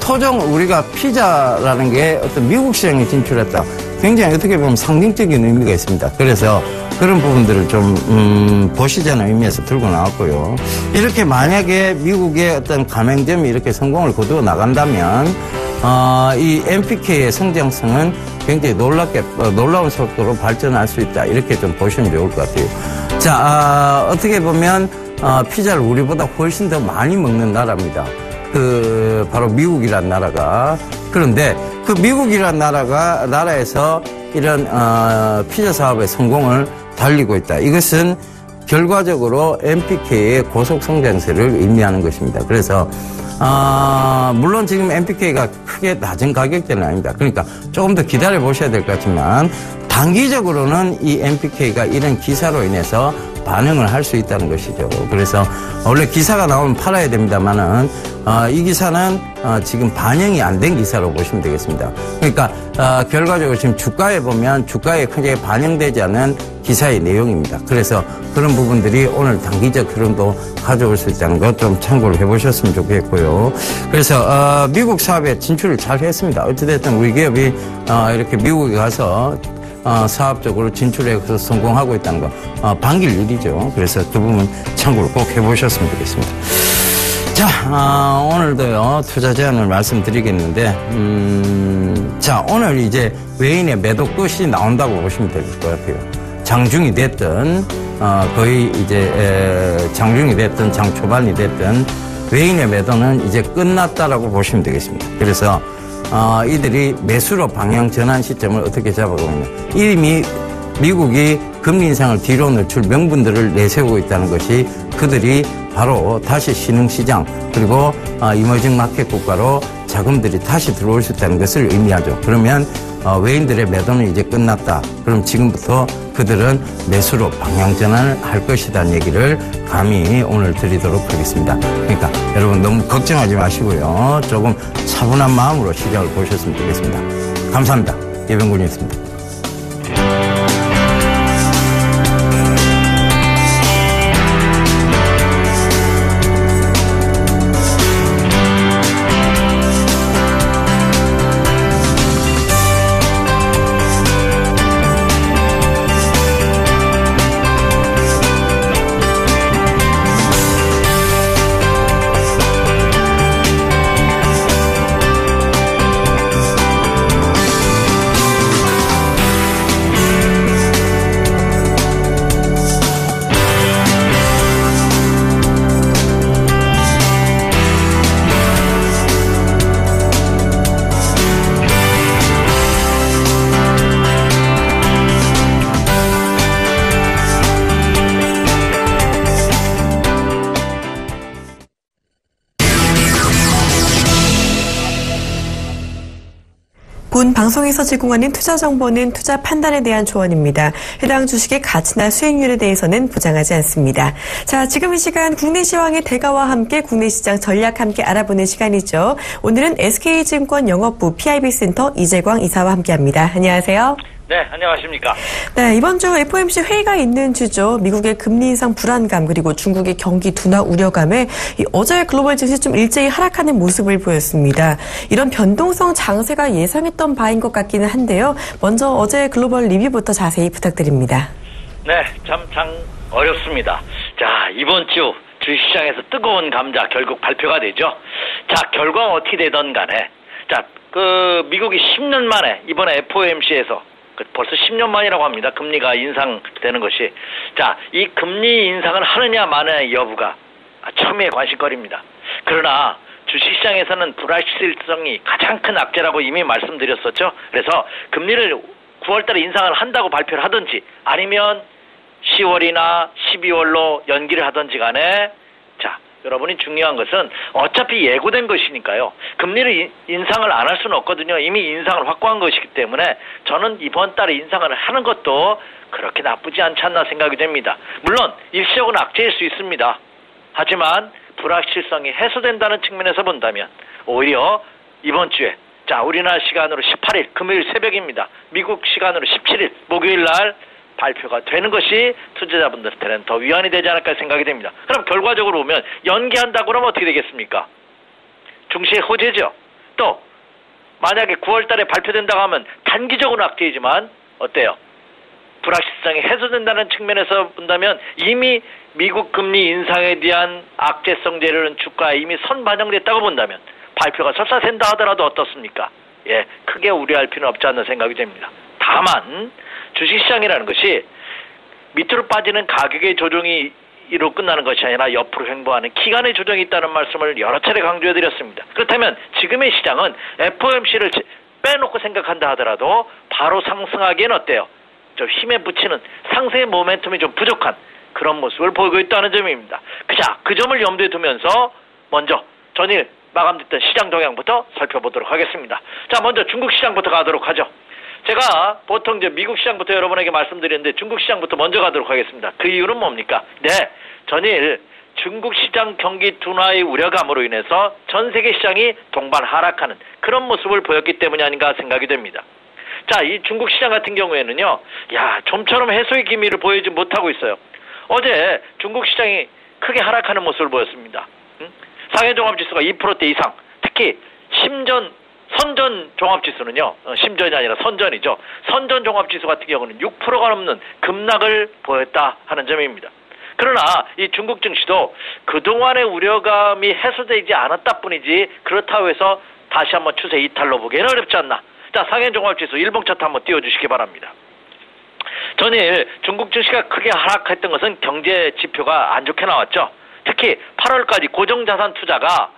토종 우리가 피자라는 게 어떤 미국 시장에 진출했다. 굉장히 어떻게 보면 상징적인 의미가 있습니다. 그래서 그런 부분들을 좀 음, 보시자는 의미에서 들고 나왔고요. 이렇게 만약에 미국의 어떤 가맹점이 이렇게 성공을 거두어 나간다면 어, 이 MPK의 성장성은 굉장히 놀랍게 어, 놀라운 속도로 발전할 수 있다 이렇게 좀 보시면 좋을 것 같아요. 자 어, 어떻게 보면 어, 피자를 우리보다 훨씬 더 많이 먹는 나라입니다. 그 바로 미국이란 나라가 그런데 그 미국이란 나라가 나라에서 이런 어, 피자 사업의 성공을 달리고 있다. 이것은 결과적으로 MPK의 고속 성장세를 의미하는 것입니다. 그래서 아, 물론 지금 MPK가 크게 낮은 가격대는 아닙니다. 그러니까 조금 더 기다려 보셔야 될 것 같지만 단기적으로는 이 MPK가 이런 기사로 인해서 반응을 할 수 있다는 것이죠. 그래서 원래 기사가 나오면 팔아야 됩니다만은 어, 이 기사는 어, 지금 반영이 안 된 기사로 보시면 되겠습니다. 그러니까 어, 결과적으로 지금 주가에 보면 주가에 크게 반영되지 않은 기사의 내용입니다. 그래서 그런 부분들이 오늘 단기적 흐름도 가져올 수 있다는 것 좀 참고를 해보셨으면 좋겠고요. 그래서 어, 미국 사업에 진출을 잘 했습니다. 어찌됐든 우리 기업이 어, 이렇게 미국에 가서 어, 사업적으로 진출해서 성공하고 있다는 거 어, 반길 일이죠. 그래서 그 부분 참고를 꼭 해보셨으면 좋겠습니다. 자, 어, 오늘도요, 투자 제안을 말씀드리겠는데, 음, 자, 오늘 이제 외인의 매도 끝이 나온다고 보시면 될 것 같아요. 장중이 됐든, 어, 거의 이제, 에, 장중이 됐든, 장 초반이 됐든, 외인의 매도는 이제 끝났다라고 보시면 되겠습니다. 그래서, 어, 이들이 매수로 방향 전환 시점을 어떻게 잡아보면 이미 미국이 금리 인상을 뒤로 늦출 명분들을 내세우고 있다는 것이 그들이 바로 다시 신흥시장 그리고 어, 이머징 마켓 국가로 자금들이 다시 들어올 수 있다는 것을 의미하죠. 그러면 어, 외인들의 매도는 이제 끝났다. 그럼 지금부터 그들은 매수로 방향 전환을 할 것이라는 얘기를 감히 오늘 드리도록 하겠습니다. 그러니까 여러분 너무 걱정하지 마시고요. 조금 차분한 마음으로 시장을 보셨으면 좋겠습니다. 감사합니다. 예병군이었습니다. 방송에서 제공하는 투자 정보는 투자 판단에 대한 조언입니다. 해당 주식의 가치나 수익률에 대해서는 보장하지 않습니다. 자, 지금 이 시간 국내 시황의 대가와 함께 국내 시장 전략 함께 알아보는 시간이죠. 오늘은 SK증권 영업부 PIB 센터 이재광 이사와 함께합니다. 안녕하세요. 네, 안녕하십니까. 네, 이번 주 FOMC 회의가 있는 주죠. 미국의 금리 인상 불안감 그리고 중국의 경기 둔화 우려감에 어제 글로벌 증시 좀 일제히 하락하는 모습을 보였습니다. 이런 변동성 장세가 예상했던 바인 것 같기는 한데요. 먼저 어제 글로벌 리뷰부터 자세히 부탁드립니다. 네, 참, 참 어렵습니다. 자, 이번 주 주식시장에서 뜨거운 감자 결국 발표가 되죠. 자, 결과 어떻게 되던 간에 자, 그 미국이 10년 만에 이번에 FOMC에서 그 벌써 10년 만이라고 합니다. 금리가 인상되는 것이. 자, 이 금리 인상을 하느냐 마느냐 여부가 처음에 관심거리입니다. 그러나 주식시장에서는 불확실성이 가장 큰 악재라고 이미 말씀드렸었죠. 그래서 금리를 9월달에 인상을 한다고 발표를 하든지 아니면 10월이나 12월로 연기를 하든지 간에 자 여러분이 중요한 것은 어차피 예고된 것이니까요. 금리를 인상을 안 할 수는 없거든요. 이미 인상을 확고한 것이기 때문에 저는 이번 달에 인상을 하는 것도 그렇게 나쁘지 않지 않나 생각이 됩니다. 물론 일시적으로 악재일 수 있습니다. 하지만 불확실성이 해소된다는 측면에서 본다면 오히려 이번 주에 자 우리나라 시간으로 18일 금요일 새벽입니다. 미국 시간으로 17일 목요일 날 발표가 되는 것이 투자자분들한테는 더 위안이 되지 않을까 생각이 됩니다. 그럼 결과적으로 보면 연기한다고 그러면 어떻게 되겠습니까? 중시의 호재죠. 또 만약에 9월 달에 발표된다고 하면 단기적으로 악재이지만 어때요? 불확실성이 해소된다는 측면에서 본다면 이미 미국 금리 인상에 대한 악재성 재료는 주가에 이미 선 반영됐다고 본다면 발표가 설사 된다 하더라도 어떻습니까? 예, 크게 우려할 필요는 없지 않는 생각이 됩니다. 다만 주식시장이라는 것이 밑으로 빠지는 가격의 조정이 이로 끝나는 것이 아니라 옆으로 횡보하는 기간의 조정이 있다는 말씀을 여러 차례 강조해 드렸습니다. 그렇다면 지금의 시장은 FOMC를 빼놓고 생각한다 하더라도 바로 상승하기엔 어때요? 좀 힘에 붙이는 상승의 모멘텀이 좀 부족한 그런 모습을 보이고 있다는 점입니다. 자, 그 점을 염두에 두면서 먼저 전일 마감됐던 시장 동향부터 살펴보도록 하겠습니다. 자, 먼저 중국 시장부터 가도록 하죠. 제가 보통 이제 미국 시장부터 여러분에게 말씀드렸는데 중국 시장부터 먼저 가도록 하겠습니다. 그 이유는 뭡니까? 네. 전일 중국 시장 경기 둔화의 우려감으로 인해서 전 세계 시장이 동반 하락하는 그런 모습을 보였기 때문이 아닌가 생각이 됩니다. 자, 이 중국 시장 같은 경우에는요, 야, 좀처럼 해소의 기미를 보이지 못하고 있어요. 어제 중국 시장이 크게 하락하는 모습을 보였습니다. 응? 상해 종합 지수가 2%대 이상, 특히 심전 선전 종합지수는요, 어, 심전이 아니라 선전이죠. 선전 종합지수 같은 경우는 6%가 넘는 급락을 보였다 하는 점입니다. 그러나 이 중국 증시도 그동안의 우려감이 해소되지 않았다 뿐이지 그렇다고 해서 다시 한번 추세 이탈로 보기에는 어렵지 않나. 자, 상해 종합지수 일봉 차트 한번 띄워주시기 바랍니다. 전일 중국 증시가 크게 하락했던 것은 경제 지표가 안 좋게 나왔죠. 특히 8월까지 고정자산 투자가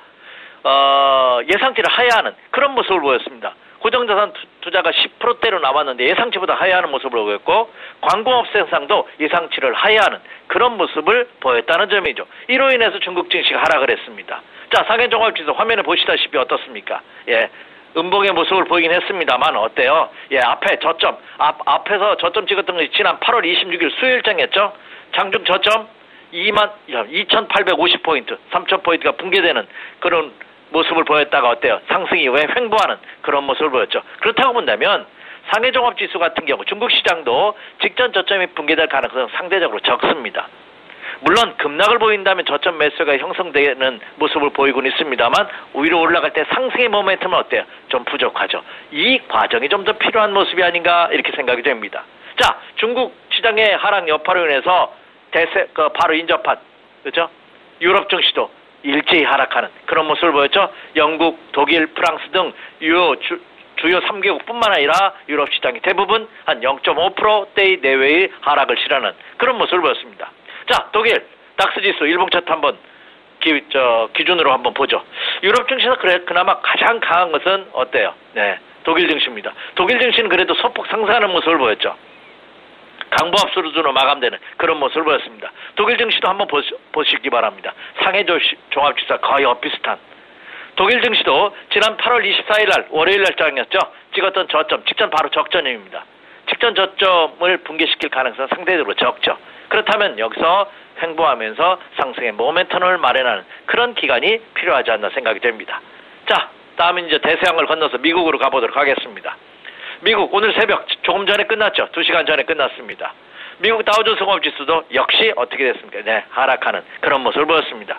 어, 예상치를 하야하는 그런 모습을 보였습니다. 고정자산 투자가 10%대로 나왔는데 예상치보다 하회하는 모습을 보였고 광공업 생산도 예상치를 하회하는 그런 모습을 보였다는 점이죠. 이로 인해서 중국 증시가 하락을 했습니다. 자, 상해 종합지수 화면에 보시다시피 어떻습니까? 예. 음봉의 모습을 보이긴 했습니다만 어때요? 예, 앞에 저점, 앞, 앞에서 저점 찍었던 것이 지난 8월 26일 수요일장이었죠? 장중 저점 2만, 2,850포인트, 3,000포인트가 붕괴되는 그런 모습을 보였다가 어때요? 상승 이후에 횡보하는 그런 모습을 보였죠. 그렇다고 본다면 상해 종합 지수 같은 경우 중국 시장도 직전 저점이 붕괴될 가능성은 상대적으로 적습니다. 물론 급락을 보인다면 저점 매수가 형성되는 모습을 보이고는 있습니다만 오히려 올라갈 때 상승의 모멘텀은 어때요? 좀 부족하죠. 이 과정이 좀 더 필요한 모습이 아닌가 이렇게 생각이 됩니다. 자, 중국 시장의 하락 여파로 인해서 대세 그 바로 인접한 그렇죠? 유럽 증시도 일제히 하락하는 그런 모습을 보였죠. 영국, 독일, 프랑스 등 유효 주, 주요 3개국뿐만 아니라 유럽 시장이 대부분 한 0.5%대의 내외의 하락을 실하는 그런 모습을 보였습니다. 자, 독일 닥스 지수 일봉 차트 한번 기, 저, 기준으로 한번 보죠. 유럽 증시에서 그래, 그나마 가장 강한 것은 어때요? 네. 독일 증시입니다. 독일 증시는 그래도 소폭 상승하는 모습을 보였죠. 강보합 수준으로 마감되는 그런 모습을 보였습니다. 독일 증시도 한번 보시, 보시기 바랍니다. 상해 종합지수와 거의 엇비슷한 독일 증시도 지난 8월 24일 날 월요일 날장이었죠. 찍었던 저점 직전 바로 적전입니다. 직전 저점을 붕괴시킬 가능성은 상대적으로 적죠. 그렇다면 여기서 횡보하면서 상승의 모멘텀을 마련하는 그런 기간이 필요하지 않나 생각이 됩니다. 자, 다음은 이제 대서양을 건너서 미국으로 가보도록 하겠습니다. 미국 오늘 새벽 조금 전에 끝났죠. 2시간 전에 끝났습니다. 미국 다우존스 공업지수도 역시 어떻게 됐습니까? 네, 하락하는 그런 모습을 보였습니다.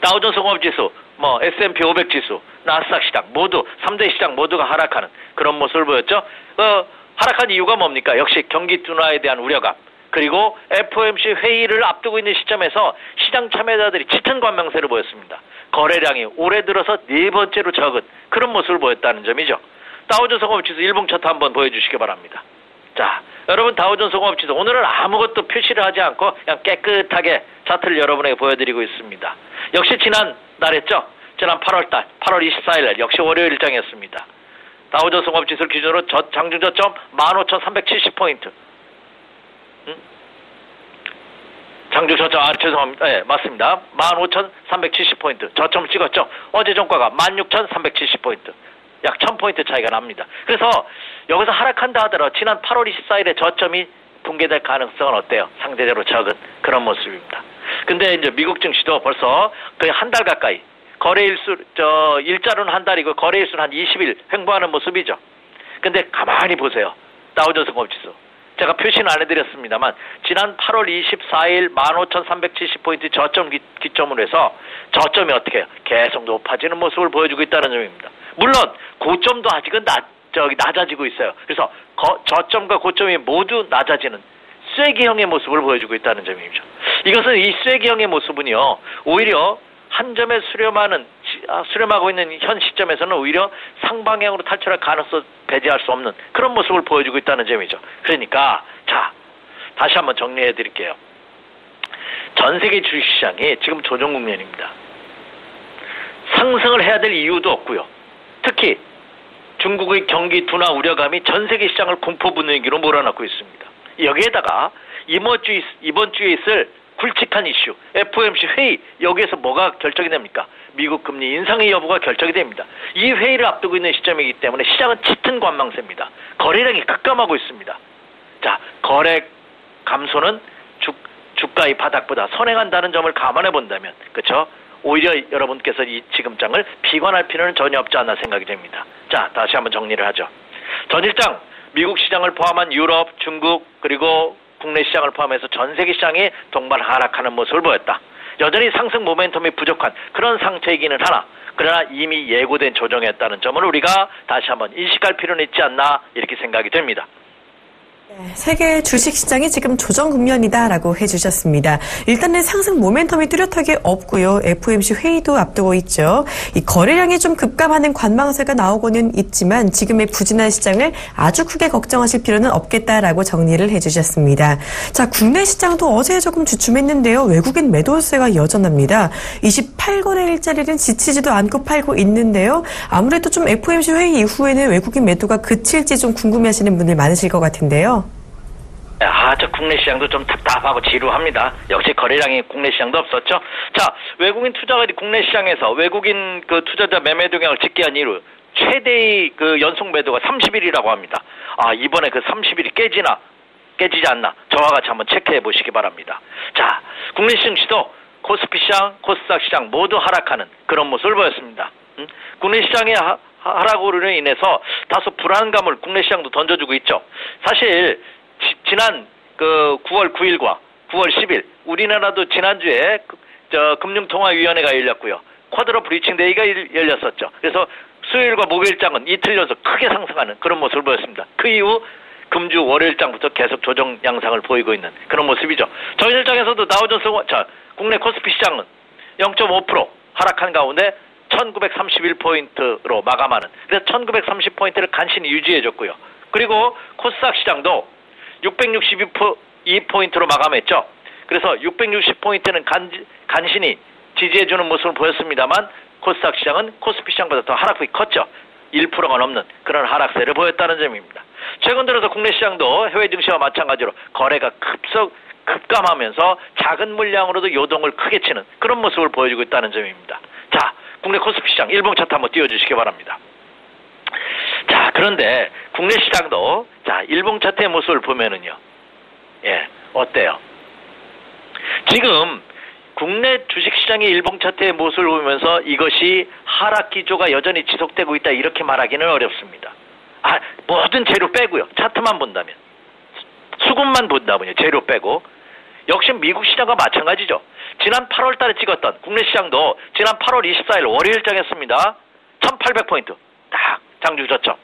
다우존스 공업지수, 뭐 S&P 500 지수, 나스닥 시장 모두 3대 시장 모두가 하락하는 그런 모습을 보였죠. 어, 하락한 이유가 뭡니까? 역시 경기 둔화에 대한 우려감. 그리고 FOMC 회의를 앞두고 있는 시점에서 시장 참여자들이 짙은 관망세를 보였습니다. 거래량이 올해 들어서 네 번째로 적은 그런 모습을 보였다는 점이죠. 다우존스 공업지수 일봉 차트 한번 보여주시기 바랍니다. 자, 여러분 다우존스 공업지수 오늘은 아무것도 표시를 하지 않고 그냥 깨끗하게 차트를 여러분에게 보여드리고 있습니다. 역시 지난 날 했죠? 지난 8월달 8월 24일 날 역시 월요일 일정이었습니다. 다우존스 공업지수를 기준으로 저, 장중 저점 15,370포인트. 음? 장중 저점, 아, 죄송합니다. 네, 맞습니다. 15,370포인트. 저점 찍었죠? 어제 종가가 16,370포인트. 약 1000포인트 차이가 납니다. 그래서 여기서 하락한다 하더라도 지난 8월 24일에 저점이 붕괴될 가능성은 어때요? 상대적으로 적은 그런 모습입니다. 근데 이제 미국 증시도 벌써 거의 한 달 가까이 거래일수, 저, 일자로는 한 달이고 거래일수는 한 20일 횡보하는 모습이죠. 근데 가만히 보세요. 다우존스 공업지수. 제가 표시는 안 해드렸습니다만 지난 8월 24일 15,370포인트 저점 기, 점으로 해서 저점이 어떻게 해요? 계속 높아지는 모습을 보여주고 있다는 점입니다. 물론 고점도 아직은 낮, 저기 낮아지고 있어요. 그래서 거, 저점과 고점이 모두 낮아지는 쐐기형의 모습을 보여주고 있다는 점이죠. 이것은 이 쐐기형의 모습은요, 오히려 한 점에 수렴하는 아, 수렴하고 있는 현 시점에서는 오히려 상방향으로 탈출할 가능성 배제할 수 없는 그런 모습을 보여주고 있다는 점이죠. 그러니까 자 다시 한번 정리해 드릴게요. 전 세계 주식시장이 지금 조정 국면입니다. 상승을 해야 될 이유도 없고요. 특히 중국의 경기 둔화 우려감이 전 세계 시장을 공포 분위기로 몰아넣고 있습니다. 여기에다가 이번 주 이번 주에 있을 굵직한 이슈, FOMC 회의 여기에서 뭐가 결정이 됩니까? 미국 금리 인상의 여부가 결정이 됩니다. 이 회의를 앞두고 있는 시점이기 때문에 시장은 짙은 관망세입니다. 거래량이 급감하고 있습니다. 자, 거래 감소는 주, 주가의 바닥보다 선행한다는 점을 감안해 본다면, 그렇죠? 오히려 여러분께서 이 지금장을 비관할 필요는 전혀 없지 않나 생각이 됩니다. 자, 다시 한번 정리를 하죠. 전일장 미국 시장을 포함한 유럽, 중국, 그리고 국내 시장을 포함해서 전 세계 시장이 동반 하락하는 모습을 보였다. 여전히 상승 모멘텀이 부족한 그런 상태이기는 하나 그러나 이미 예고된 조정이었다는 점을 우리가 다시 한번 인식할 필요는 있지 않나 이렇게 생각이 됩니다. 세계 주식시장이 지금 조정 국면이다라고 해주셨습니다. 일단은 상승 모멘텀이 뚜렷하게 없고요. FOMC 회의도 앞두고 있죠. 이 거래량이 좀 급감하는 관망세가 나오고는 있지만 지금의 부진한 시장을 아주 크게 걱정하실 필요는 없겠다라고 정리를 해주셨습니다. 자, 국내 시장도 어제 조금 주춤했는데요. 외국인 매도세가 여전합니다. 28거래 일자리는 지치지도 않고 팔고 있는데요. 아무래도 좀 FOMC 회의 이후에는 외국인 매도가 그칠지 좀 궁금해하시는 분들 많으실 것 같은데요. 아, 저 국내 시장도 좀 답답하고 지루합니다. 역시 거래량이 국내 시장도 없었죠. 자, 외국인 투자가들이 국내 시장에서 외국인 그 투자자 매매 동향을 집계한 이후 최대의 그 연속 매도가 30일이라고 합니다. 아, 이번에 그 30일이 깨지나 깨지지 않나 저와 같이 한번 체크해 보시기 바랍니다. 자, 국내 시장 시도 코스피 시장, 코스닥 시장 모두 하락하는 그런 모습을 보였습니다. 음? 국내 시장의 하, 하락으로 인해서 다소 불안감을 국내 시장도 던져주고 있죠. 사실 지, 난 그 9월 9일과 9월 10일 우리나라도 지난주에 그, 저 금융통화위원회가 열렸고요. quadruple witching day가 열렸었죠. 그래서 수요일과 목요일장은 이틀 연속 크게 상승하는 그런 모습을 보였습니다. 그 이후 금주 월요일장부터 계속 조정 양상을 보이고 있는 그런 모습이죠. 저희 일장에서도 다우존스 자 국내 코스피 시장은 0.5% 하락한 가운데 1931포인트로 마감하는 그래서 1930포인트를 간신히 유지해줬고요. 그리고 코스닥 시장도 662포인트로 마감했죠. 그래서 660포인트는 간, 간신히 지지해주는 모습을 보였습니다만 코스닥 시장은 코스피 시장보다 더 하락폭이 컸죠. 1%가 넘는 그런 하락세를 보였다는 점입니다. 최근 들어서 국내 시장도 해외 증시와 마찬가지로 거래가 급속 급감하면서 작은 물량으로도 요동을 크게 치는 그런 모습을 보여주고 있다는 점입니다. 자, 국내 코스피 시장 일봉 차트 한번 띄워주시기 바랍니다. 자, 그런데 국내 시장도 자, 일봉 차트의 모습을 보면은요. 예, 어때요? 지금 국내 주식시장의 일봉 차트의 모습을 보면서 이것이 하락 기조가 여전히 지속되고 있다 이렇게 말하기는 어렵습니다. 아, 모든 재료 빼고요. 차트만 본다면. 수급만 본다면요. 재료 빼고. 역시 미국 시장과 마찬가지죠. 지난 8월 달에 찍었던 국내 시장도 지난 8월 24일 월요일 장했습니다. 1800포인트. 딱 장주 저점.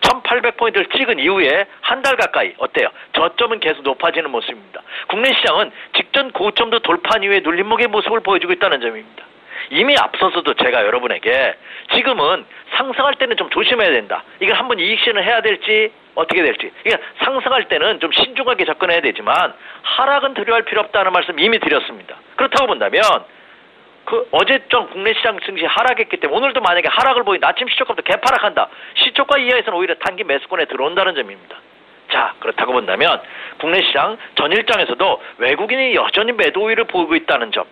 1800포인트를 찍은 이후에 한 달 가까이 어때요? 저점은 계속 높아지는 모습입니다. 국내 시장은 직전 고점도 돌파한 이후에 눌림목의 모습을 보여주고 있다는 점입니다. 이미 앞서서도 제가 여러분에게 지금은 상승할 때는 좀 조심해야 된다. 이걸 한번 이익 실현을 해야 될지 어떻게 될지. 그러니까 상승할 때는 좀 신중하게 접근해야 되지만 하락은 두려워할 필요 없다는 말씀 이미 드렸습니다. 그렇다고 본다면 그 어제 좀 국내 시장 증시 하락했기 때문에 오늘도 만약에 하락을 보인 아침 시초가부터 개파락한다. 시초가 이하에서는 오히려 단기 매수권에 들어온다는 점입니다. 자, 그렇다고 본다면 국내 시장 전일장에서도 외국인이 여전히 매도 우위를 보이고 있다는 점.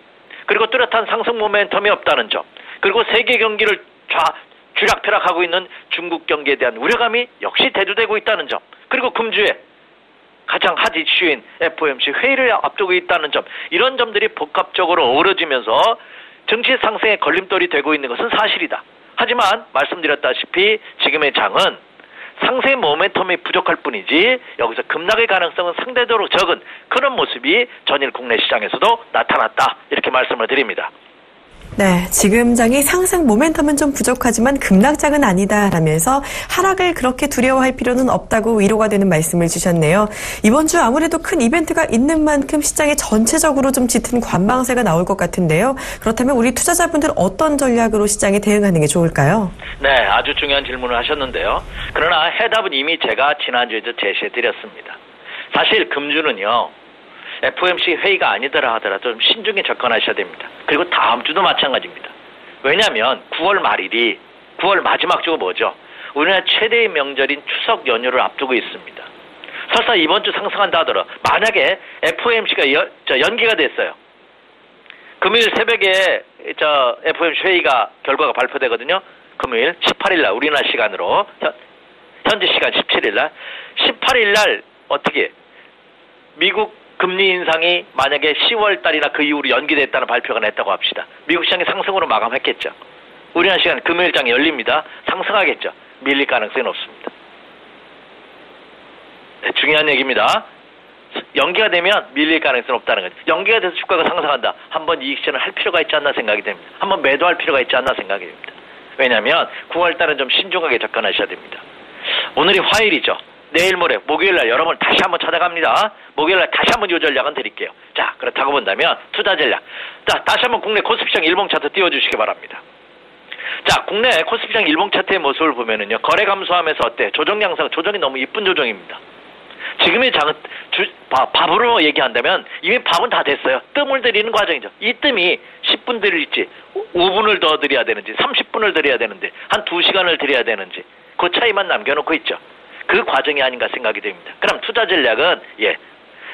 그리고 뚜렷한 상승 모멘텀이 없다는 점. 그리고 세계 경기를 좌 쥐락펴락하고 있는 중국 경기에 대한 우려감이 역시 대두되고 있다는 점. 그리고 금주에 가장 핫 이슈인 FOMC 회의를 앞두고 있다는 점. 이런 점들이 복합적으로 어우러지면서 정치 상승의 걸림돌이 되고 있는 것은 사실이다. 하지만 말씀드렸다시피 지금의 장은 상승의 모멘텀이 부족할 뿐이지 여기서 급락의 가능성은 상대적으로 적은 그런 모습이 전일 국내 시장에서도 나타났다. 이렇게 말씀을 드립니다. 네, 지금 장이 상승 모멘텀은 좀 부족하지만 급락장은 아니다라면서 하락을 그렇게 두려워할 필요는 없다고 위로가 되는 말씀을 주셨네요. 이번 주 아무래도 큰 이벤트가 있는 만큼 시장에 전체적으로 좀 짙은 관망세가 나올 것 같은데요. 그렇다면 우리 투자자분들 어떤 전략으로 시장에 대응하는 게 좋을까요? 네, 아주 중요한 질문을 하셨는데요. 그러나 해답은 이미 제가 지난주에 제시해 드렸습니다. 사실 금주는요. FOMC 회의가 아니더라 하더라도 좀 신중히 접근하셔야 됩니다. 그리고 다음 주도 마찬가지입니다. 왜냐하면 9월 말일이 9월 마지막 주가 뭐죠? 우리나라 최대의 명절인 추석 연휴를 앞두고 있습니다. 설사 이번 주 상승한다 하더라도 만약에 FOMC가 여, 연기가 됐어요. 금요일 새벽에 저 FOMC 회의가 결과가 발표되거든요. 금요일 18일 날 우리나라 시간으로 현, 현지 시간 17일 날 18일 날 어떻게 미국 금리 인상이 만약에 10월 달이나 그 이후로 연기됐다는 발표가 냈다고 합시다. 미국 시장이 상승으로 마감했겠죠. 우리나라 시간 금요일장이 열립니다. 상승하겠죠. 밀릴 가능성이 높습니다. 네, 중요한 얘기입니다. 연기가 되면 밀릴 가능성이 높다는 거죠. 연기가 돼서 주가가 상승한다. 한번 이익 실현을 할 필요가 있지 않나 생각이 됩니다. 한번 매도할 필요가 있지 않나 생각이 됩니다. 왜냐하면 9월 달은 좀 신중하게 접근하셔야 됩니다. 오늘이 화요일이죠. 내일 모레 목요일 날 여러분 다시 한번 찾아갑니다. 목요일 날 다시 한번 요 전략은 드릴게요. 자, 그렇다고 본다면 투자 전략. 자, 다시 한번 국내 코스피장 일봉 차트 띄워 주시기 바랍니다. 자, 국내 코스피장 일봉 차트의 모습을 보면은요. 거래 감소하면서 어때? 조정 양상, 조정이 너무 이쁜 조정입니다. 지금의 장은 주, 바, 밥으로 얘기한다면 이미 밥은 다 됐어요. 뜸을 들이는 과정이죠. 이 뜸이 10분 들일지 5분을 더 드려야 되는지 30분을 드려야 되는지 한 2시간을 드려야 되는지 그 차이만 남겨놓고 있죠. 그 과정이 아닌가 생각이 됩니다. 그럼 투자 전략은 예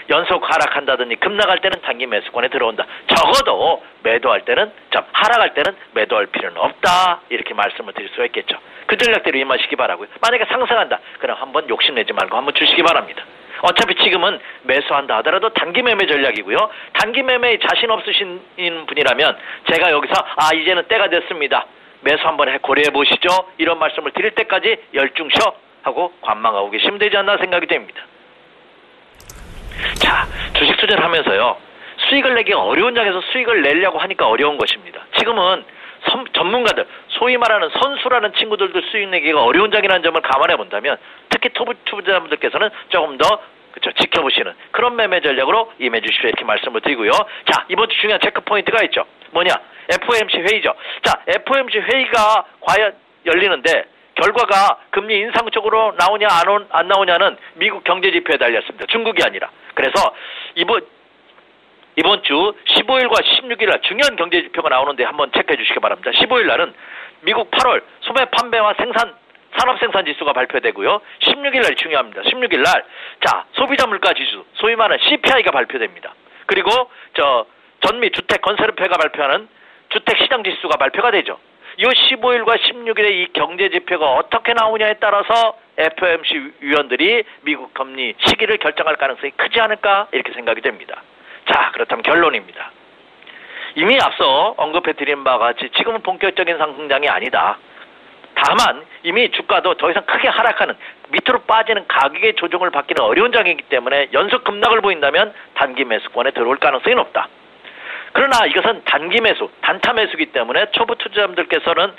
연속 하락한다든지 급락할 때는 단기 매수권에 들어온다. 적어도 매도할 때는 참 하락할 때는 매도할 필요는 없다. 이렇게 말씀을 드릴 수가 있겠죠. 그 전략대로 임하시기 바라고요. 만약에 상승한다. 그럼 한번 욕심내지 말고 한번 주시기 바랍니다. 어차피 지금은 매수한다 하더라도 단기 매매 전략이고요. 단기 매매에 자신 없으신 분이라면 제가 여기서 아 이제는 때가 됐습니다. 매수 한번 해 고려해 보시죠. 이런 말씀을 드릴 때까지 열중셔 하고 관망하고 계시면 되지 않나 생각이 됩니다. 자, 주식 투자를 하면서요. 수익을 내기가 어려운 장에서 수익을 내려고 하니까 어려운 것입니다. 지금은 선, 전문가들, 소위 말하는 선수라는 친구들도 수익 내기가 어려운 장이라는 점을 감안해 본다면 특히 투부, 투자자분들께서는 조금 더 그렇죠. 지켜보시는 그런 매매 전략으로 임해 주십시오. 이렇게 말씀을 드리고요. 자, 이번 주 중요한 체크 포인트가 있죠. 뭐냐? FOMC 회의죠. 자, FOMC 회의가 과연 열리는데 결과가 금리 인상 쪽으로 나오냐 안, 온, 안 나오냐는 미국 경제 지표에 달렸습니다. 중국이 아니라. 그래서 이번 이번 주 15일과 16일 날 중요한 경제 지표가 나오는데 한번 체크해 주시기 바랍니다. 15일 날은 미국 8월 소매 판매와 생산 산업 생산 지수가 발표되고요. 16일 날 중요합니다. 16일 날 자, 소비자 물가 지수, 소위 말하는 CPI가 발표됩니다. 그리고 저 전미 주택 건설업회가 발표하는 주택 시장 지수가 발표가 되죠. 이 15일과 16일의 이 경제 지표가 어떻게 나오냐에 따라서 FOMC 위원들이 미국 금리 시기를 결정할 가능성이 크지 않을까 이렇게 생각이 됩니다. 자, 그렇다면 결론입니다. 이미 앞서 언급해드린 바와 같이 지금은 본격적인 상승장이 아니다. 다만 이미 주가도 더 이상 크게 하락하는 밑으로 빠지는 가격의 조정을 받기는 어려운 장이기 때문에 연속 급락을 보인다면 단기 매수권에 들어올 가능성이 높다. 그러나 이것은 단기 매수, 단타 매수기 때문에 초보 투자자분들께서는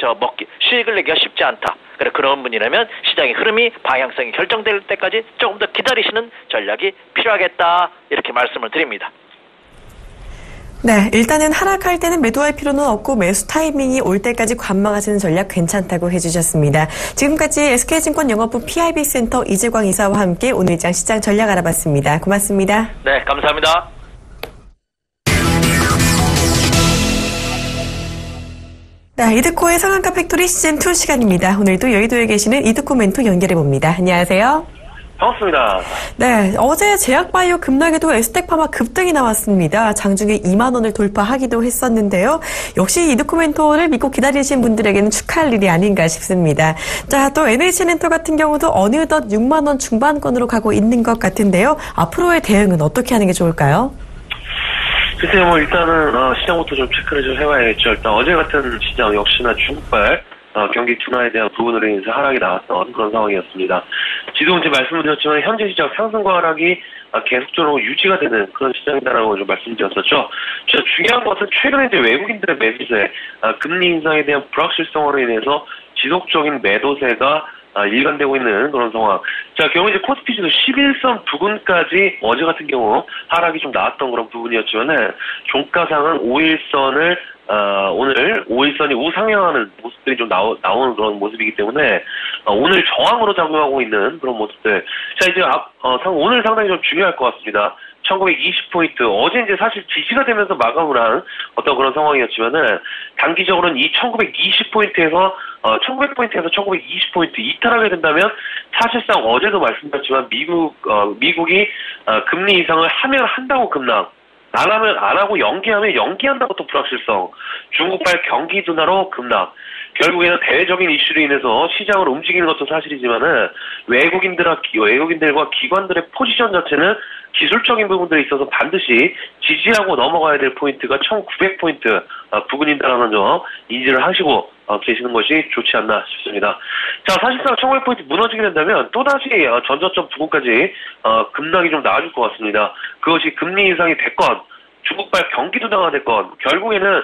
저 먹기 수익을 내기가 쉽지 않다. 그래 그런 분이라면 시장의 흐름이 방향성이 결정될 때까지 조금 더 기다리시는 전략이 필요하겠다 이렇게 말씀을 드립니다. 네, 일단은 하락할 때는 매도할 필요는 없고 매수 타이밍이 올 때까지 관망하시는 전략 괜찮다고 해주셨습니다. 지금까지 SK증권 영업부 PIB 센터 이재광 이사와 함께 오늘 장 시장 전략 알아봤습니다. 고맙습니다. 네, 감사합니다. 네, 이드코의 상한가 factory 시즌2 시간입니다. 오늘도 여의도에 계시는 이드코 멘토 연결해 봅니다. 안녕하세요. 반갑습니다. 네, 어제 제약바이오 급락에도 에스텍파마 급등이 나왔습니다. 장중에 2만 원을 돌파하기도 했었는데요. 역시 이드코 멘토를 믿고 기다리신 분들에게는 축하할 일이 아닌가 싶습니다. 자, 또 NH엔터 같은 경우도 어느덧 6만 원 중반권으로 가고 있는 것 같은데요. 앞으로의 대응은 어떻게 하는 게 좋을까요? 글쎄요, 뭐 일단은 어, 시장부터 좀 체크를 좀 해봐야겠죠. 일단 어제 같은 시장 역시나 중국발 어, 경기 둔화에 대한 부분으로 인해서 하락이 나왔던 그런 상황이었습니다. 지도 이제 말씀드렸지만 현재 시장 상승과 하락이 어, 계속적으로 유지가 되는 그런 시장이다라고 좀 말씀드렸었죠. 중요한 것은 최근에 이제 외국인들의 매수세, 어, 금리 인상에 대한 불확실성으로 인해서 지속적인 매도세가 아, 일관되고 있는 그런 상황. 자, 경우 이제 코스피 지수 11선 부근까지 어제 같은 경우 하락이 좀 나왔던 그런 부분이었지만은 종가상은 5일선을 어, 오늘 5일선이 우상향하는 모습들이 좀 나오, 나오는 그런 모습이기 때문에 어, 오늘 저항으로 작용하고 있는 그런 모습들. 자, 이제 앞, 어, 오늘 상당히 좀 중요할 것 같습니다. 1920포인트. 어제 이제 사실 지지가 되면서 마감을 한 어떤 그런 상황이었지만은 단기적으로는 이 1920포인트에서 어, 1900포인트에서 1920포인트 이탈하게 된다면 사실상 어제도 말씀드렸지만 미국 어, 미국이 어, 금리 이상을 하면 한다고 급락 안 하면 안 하고 연기하면 연기한다고 또 불확실성 중국발 경기 둔화로 급락 결국에는 대외적인 이슈로 인해서 시장을 움직이는 것도 사실이지만은 외국인들과 외국인들과 기관들의 포지션 자체는 기술적인 부분들에 있어서 반드시 지지하고 넘어가야 될 포인트가 1900포인트 어, 부근인다라는 점 인지를 하시고 어, 계시는 것이 좋지 않나 싶습니다. 자, 사실상 1900포인트 무너지게 된다면 또다시 어, 전저점 부근까지 급락이 좀 나아질 것 같습니다. 그것이 금리 인상이 됐건 중국발 경기도 당화됐건 결국에는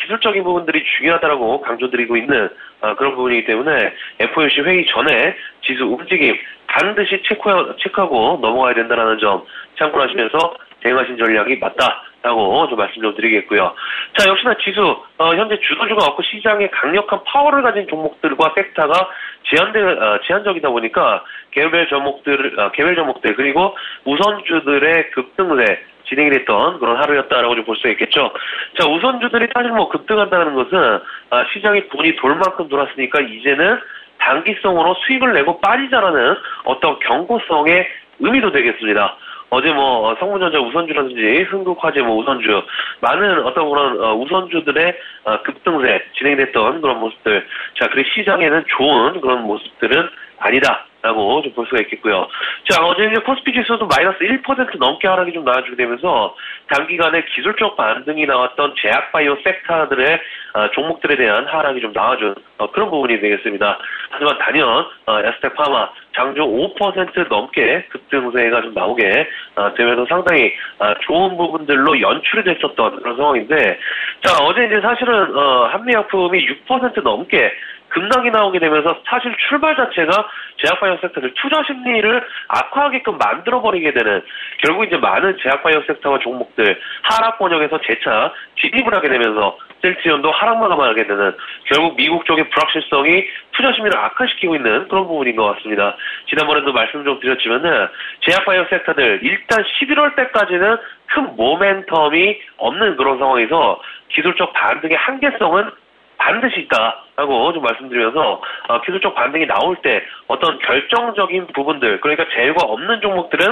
기술적인 부분들이 중요하다라고 강조드리고 있는 그런 부분이기 때문에 FOMC 회의 전에 지수 움직임 반드시 체크, 체크하고 넘어가야 된다는 점 참고하시면서 대응하신 전략이 맞다라고 좀 말씀 좀 드리겠고요. 자, 역시나 지수, 어, 현재 주도주가 없고 시장에 강력한 파워를 가진 종목들과 섹터가 제한되, 어, 제한적이다 보니까 개별 종목들, 어, 개별 종목들, 그리고 우선주들의 급등세, 진행이 됐던 그런 하루였다라고 좀 볼수 있겠죠. 자, 우선주들이 사실 뭐 급등한다는 것은 아, 시장이 돈이 돌 만큼 돌았으니까 이제는 단기성으로 수익을 내고 빠지자라는 어떤 경고성의 의미도 되겠습니다. 어제 뭐 성문전자 우선주라든지 흥국화재 뭐 우선주 많은 어떤 그런 어, 우선주들의 어, 급등세 진행됐던 그런 모습들 자 그리고 시장에는 좋은 그런 모습들은 아니다. 라고 좀 볼 수가 있겠고요. 자, 어제 이제 코스피 지수도 마이너스 1% 넘게 하락이 좀 나와주게 되면서 단기간에 기술적 반등이 나왔던 제약바이오 섹터들의 어, 종목들에 대한 하락이 좀 나와준 어, 그런 부분이 되겠습니다. 하지만 단연 어, 에스텍 파마 장중 5% 넘게 급등세가 좀 나오게 어, 되면서 상당히 어, 좋은 부분들로 연출이 됐었던 그런 상황인데 자 어제 이제 사실은 어, 한미약품이 6% 넘게 급락이 나오게 되면서 사실 출발 자체가 제약바이오 섹터를 투자 심리를 악화하게끔 만들어버리게 되는 결국 이제 많은 제약바이오 섹터와 종목들 하락 번역에서 재차 진입을 하게 되면서 셀지온도 하락만 감하게 되는 결국 미국 쪽의 불확실성이 투자 심리를 악화시키고 있는 그런 부분인 것 같습니다. 지난번에도 말씀 좀 드렸지만은 제약바이오 섹터들 일단 11월 때까지는 큰 모멘텀이 없는 그런 상황에서 기술적 반등의 한계성은 반드시 있다라고 좀 말씀드리면서 어, 기술적 반등이 나올 때 어떤 결정적인 부분들 그러니까 재료가 없는 종목들은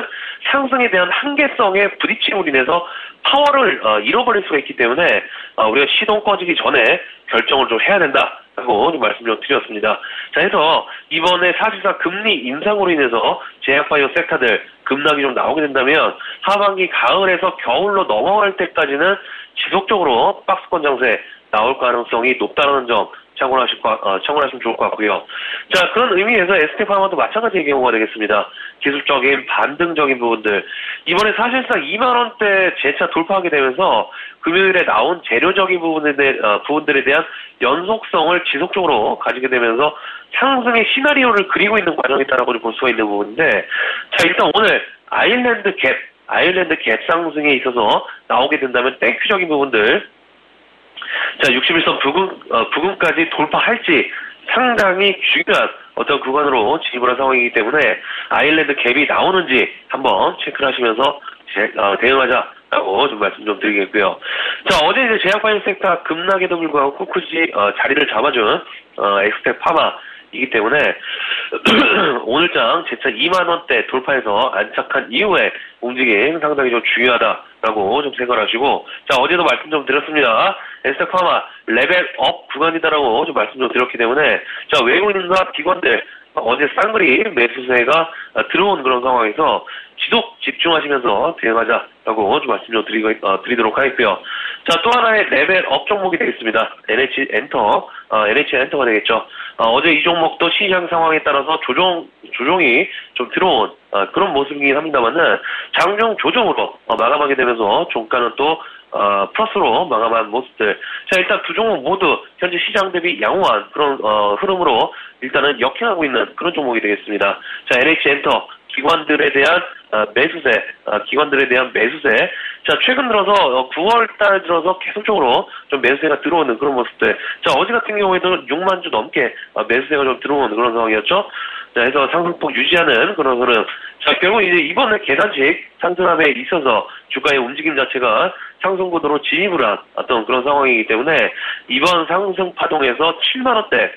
상승에 대한 한계성에 부딪힘으로 인해서 파워를 어, 잃어버릴 수가 있기 때문에 어, 우리가 시동 꺼지기 전에 결정을 좀 해야 된다. 라고 좀 말씀 좀 드렸습니다. 자, 해서 이번에 사실상 금리 인상으로 인해서 제약바이오 섹터들 급락이 좀 나오게 된다면 하반기 가을에서 겨울로 넘어갈 때까지는 지속적으로 박스권 장세 나올 가능성이 높다는 점 참고하실 거, 어, 참고하시면 좋을 것 같고요. 자, 그런 의미에서 에스테파마도 마찬가지의 경우가 되겠습니다. 기술적인 반등적인 부분들. 이번에 사실상 2만원대 재차 돌파하게 되면서 금요일에 나온 재료적인 부분에 대, 어, 부분들에 대한 연속성을 지속적으로 가지게 되면서 상승의 시나리오를 그리고 있는 과정이다라고 볼 수가 있는 부분인데, 자, 일단 오늘 island gap, island gap 상승에 있어서 나오게 된다면 thank you적인 부분들, 자, 60일선 부근, 어, 부근까지 돌파할지 상당히 중요한 어떤 구간으로 진입을 한 상황이기 때문에 island gap이 나오는지 한번 체크를 하시면서 제, 어, 대응하자라고 좀 말씀 좀 드리겠고요. 자, 어제 이제 제약바이오 섹터 급락에도 불구하고 꿋꿋이 어, 자리를 잡아준 어, 에스텍파마 이기 때문에 오늘장 재차 2만 원대 돌파해서 안착한 이후에 움직임 상당히 좀 중요하다라고 좀 생각하시고 자 어제도 말씀 좀 드렸습니다. 에스텍파마 level up 구간이다라고 좀 말씀 좀 드렸기 때문에 자 외국인과 기관들 어제 쌍끌이 매수세가 들어온 그런 상황에서 지속 집중하시면서 대응하자라고 좀 말씀 좀 드리고, 어, 드리도록 하겠고요. 자, 또 하나의 level up 종목이 되겠습니다. NH 엔터, 어, NH 엔터가 되겠죠. 어, 제이 종목도 시장 상황에 따라서 조정, 조정이 좀 들어온 어, 그런 모습이긴 합니다만은 장중 조정으로 어, 마감하게 되면서 종가는 또 어, 플러스로 마감한 모습들. 자, 일단 두 종목 모두 현재 시장 대비 양호한 그런 어, 흐름으로 일단은 역행하고 있는 그런 종목이 되겠습니다. 자, NH 엔터 기관들에 대한 어, 매수세, 어, 기관들에 대한 매수세. 자, 최근 들어서 9월달 어, 들어서 계속적으로 좀 매수세가 들어오는 그런 모습들. 자, 어제 같은 경우에도 6만 주 넘게 매수세가 좀 들어오는 그런 상황이었죠. 자, 해서 상승폭 유지하는 그런 흐름. 자, 결국 이제 이번에 계단식 상승함에 있어서 주가의 움직임 자체가 상승 구도로 진입을 한 어떤 그런 상황이기 때문에 이번 상승 파동에서 7만 원대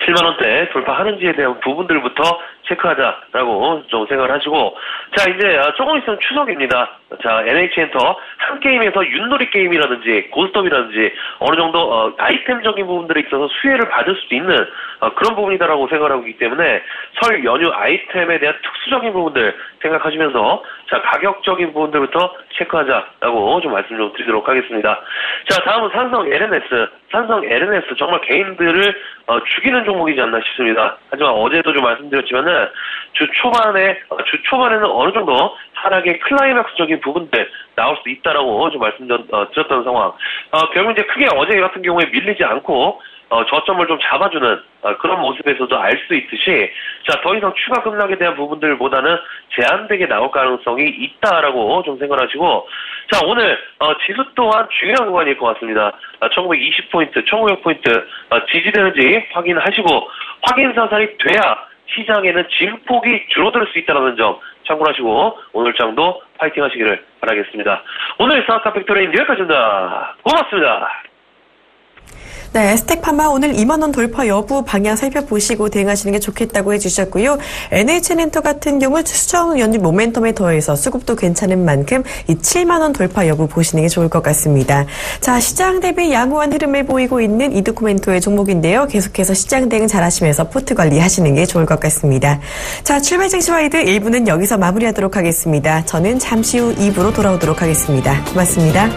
7만원대 돌파하는지에 대한 부분들부터 체크하자라고 좀 생각을 하시고 자 이제 조금 있으면 추석입니다. 자 NH엔터 한 게임에서 윷놀이 게임이라든지 고스톱이라든지 어느 정도 어, 아이템적인 부분들에 있어서 수혜를 받을 수도 있는 어, 그런 부분이다라고 생각을 하고 있기 때문에 설 연휴 아이템에 대한 특수적인 부분들 생각하시면서 자 가격적인 부분들부터 체크하자라고 좀 말씀 좀 드리도록 하겠습니다. 자 다음은 삼성 LNS 삼성 LNS 정말 개인들을 어, 죽이는 종목이지 않나 싶습니다. 하지만 어제도 좀 말씀드렸지만은 주 초반에 어, 주 초반에는 어느 정도 하락의 클라이맥스적인 부분들 나올 수 있다라고 좀 말씀드렸던 어, 상황. 어, 결국 이제 크게 어제 같은 경우에 밀리지 않고 어, 저점을 좀 잡아주는 어, 그런 모습에서도 알 수 있듯이 자 더 이상 추가 급락에 대한 부분들보다는 제한되게 나올 가능성이 있다라고 좀 생각하시고 자 오늘 어, 지수 또한 중요한 구간일 것 같습니다. 1920포인트, 1900포인트 지지되는지 확인하시고 확인 사살이 돼야 시장에는 진폭이 줄어들 수 있다는 점 참고하시고 오늘 장도 파이팅 하시기를 바라겠습니다. 오늘 사카 팩토리인 여기까지입니다. 고맙습니다. 네, 에스텍파마 오늘 2만 원 돌파 여부 방향 살펴보시고 대응하시는 게 좋겠다고 해주셨고요. NH엔터 같은 경우 수정 연준 모멘텀에 더해서 수급도 괜찮은 만큼 이 7만 원 돌파 여부 보시는 게 좋을 것 같습니다. 자, 시장 대비 양호한 흐름을 보이고 있는 이드코멘토의 종목인데요. 계속해서 시장 대응 잘 하시면서 포트 관리하시는 게 좋을 것 같습니다. 자, 출발 증시 와이드 1부는 여기서 마무리하도록 하겠습니다. 저는 잠시 후 2부로 돌아오도록 하겠습니다. 고맙습니다.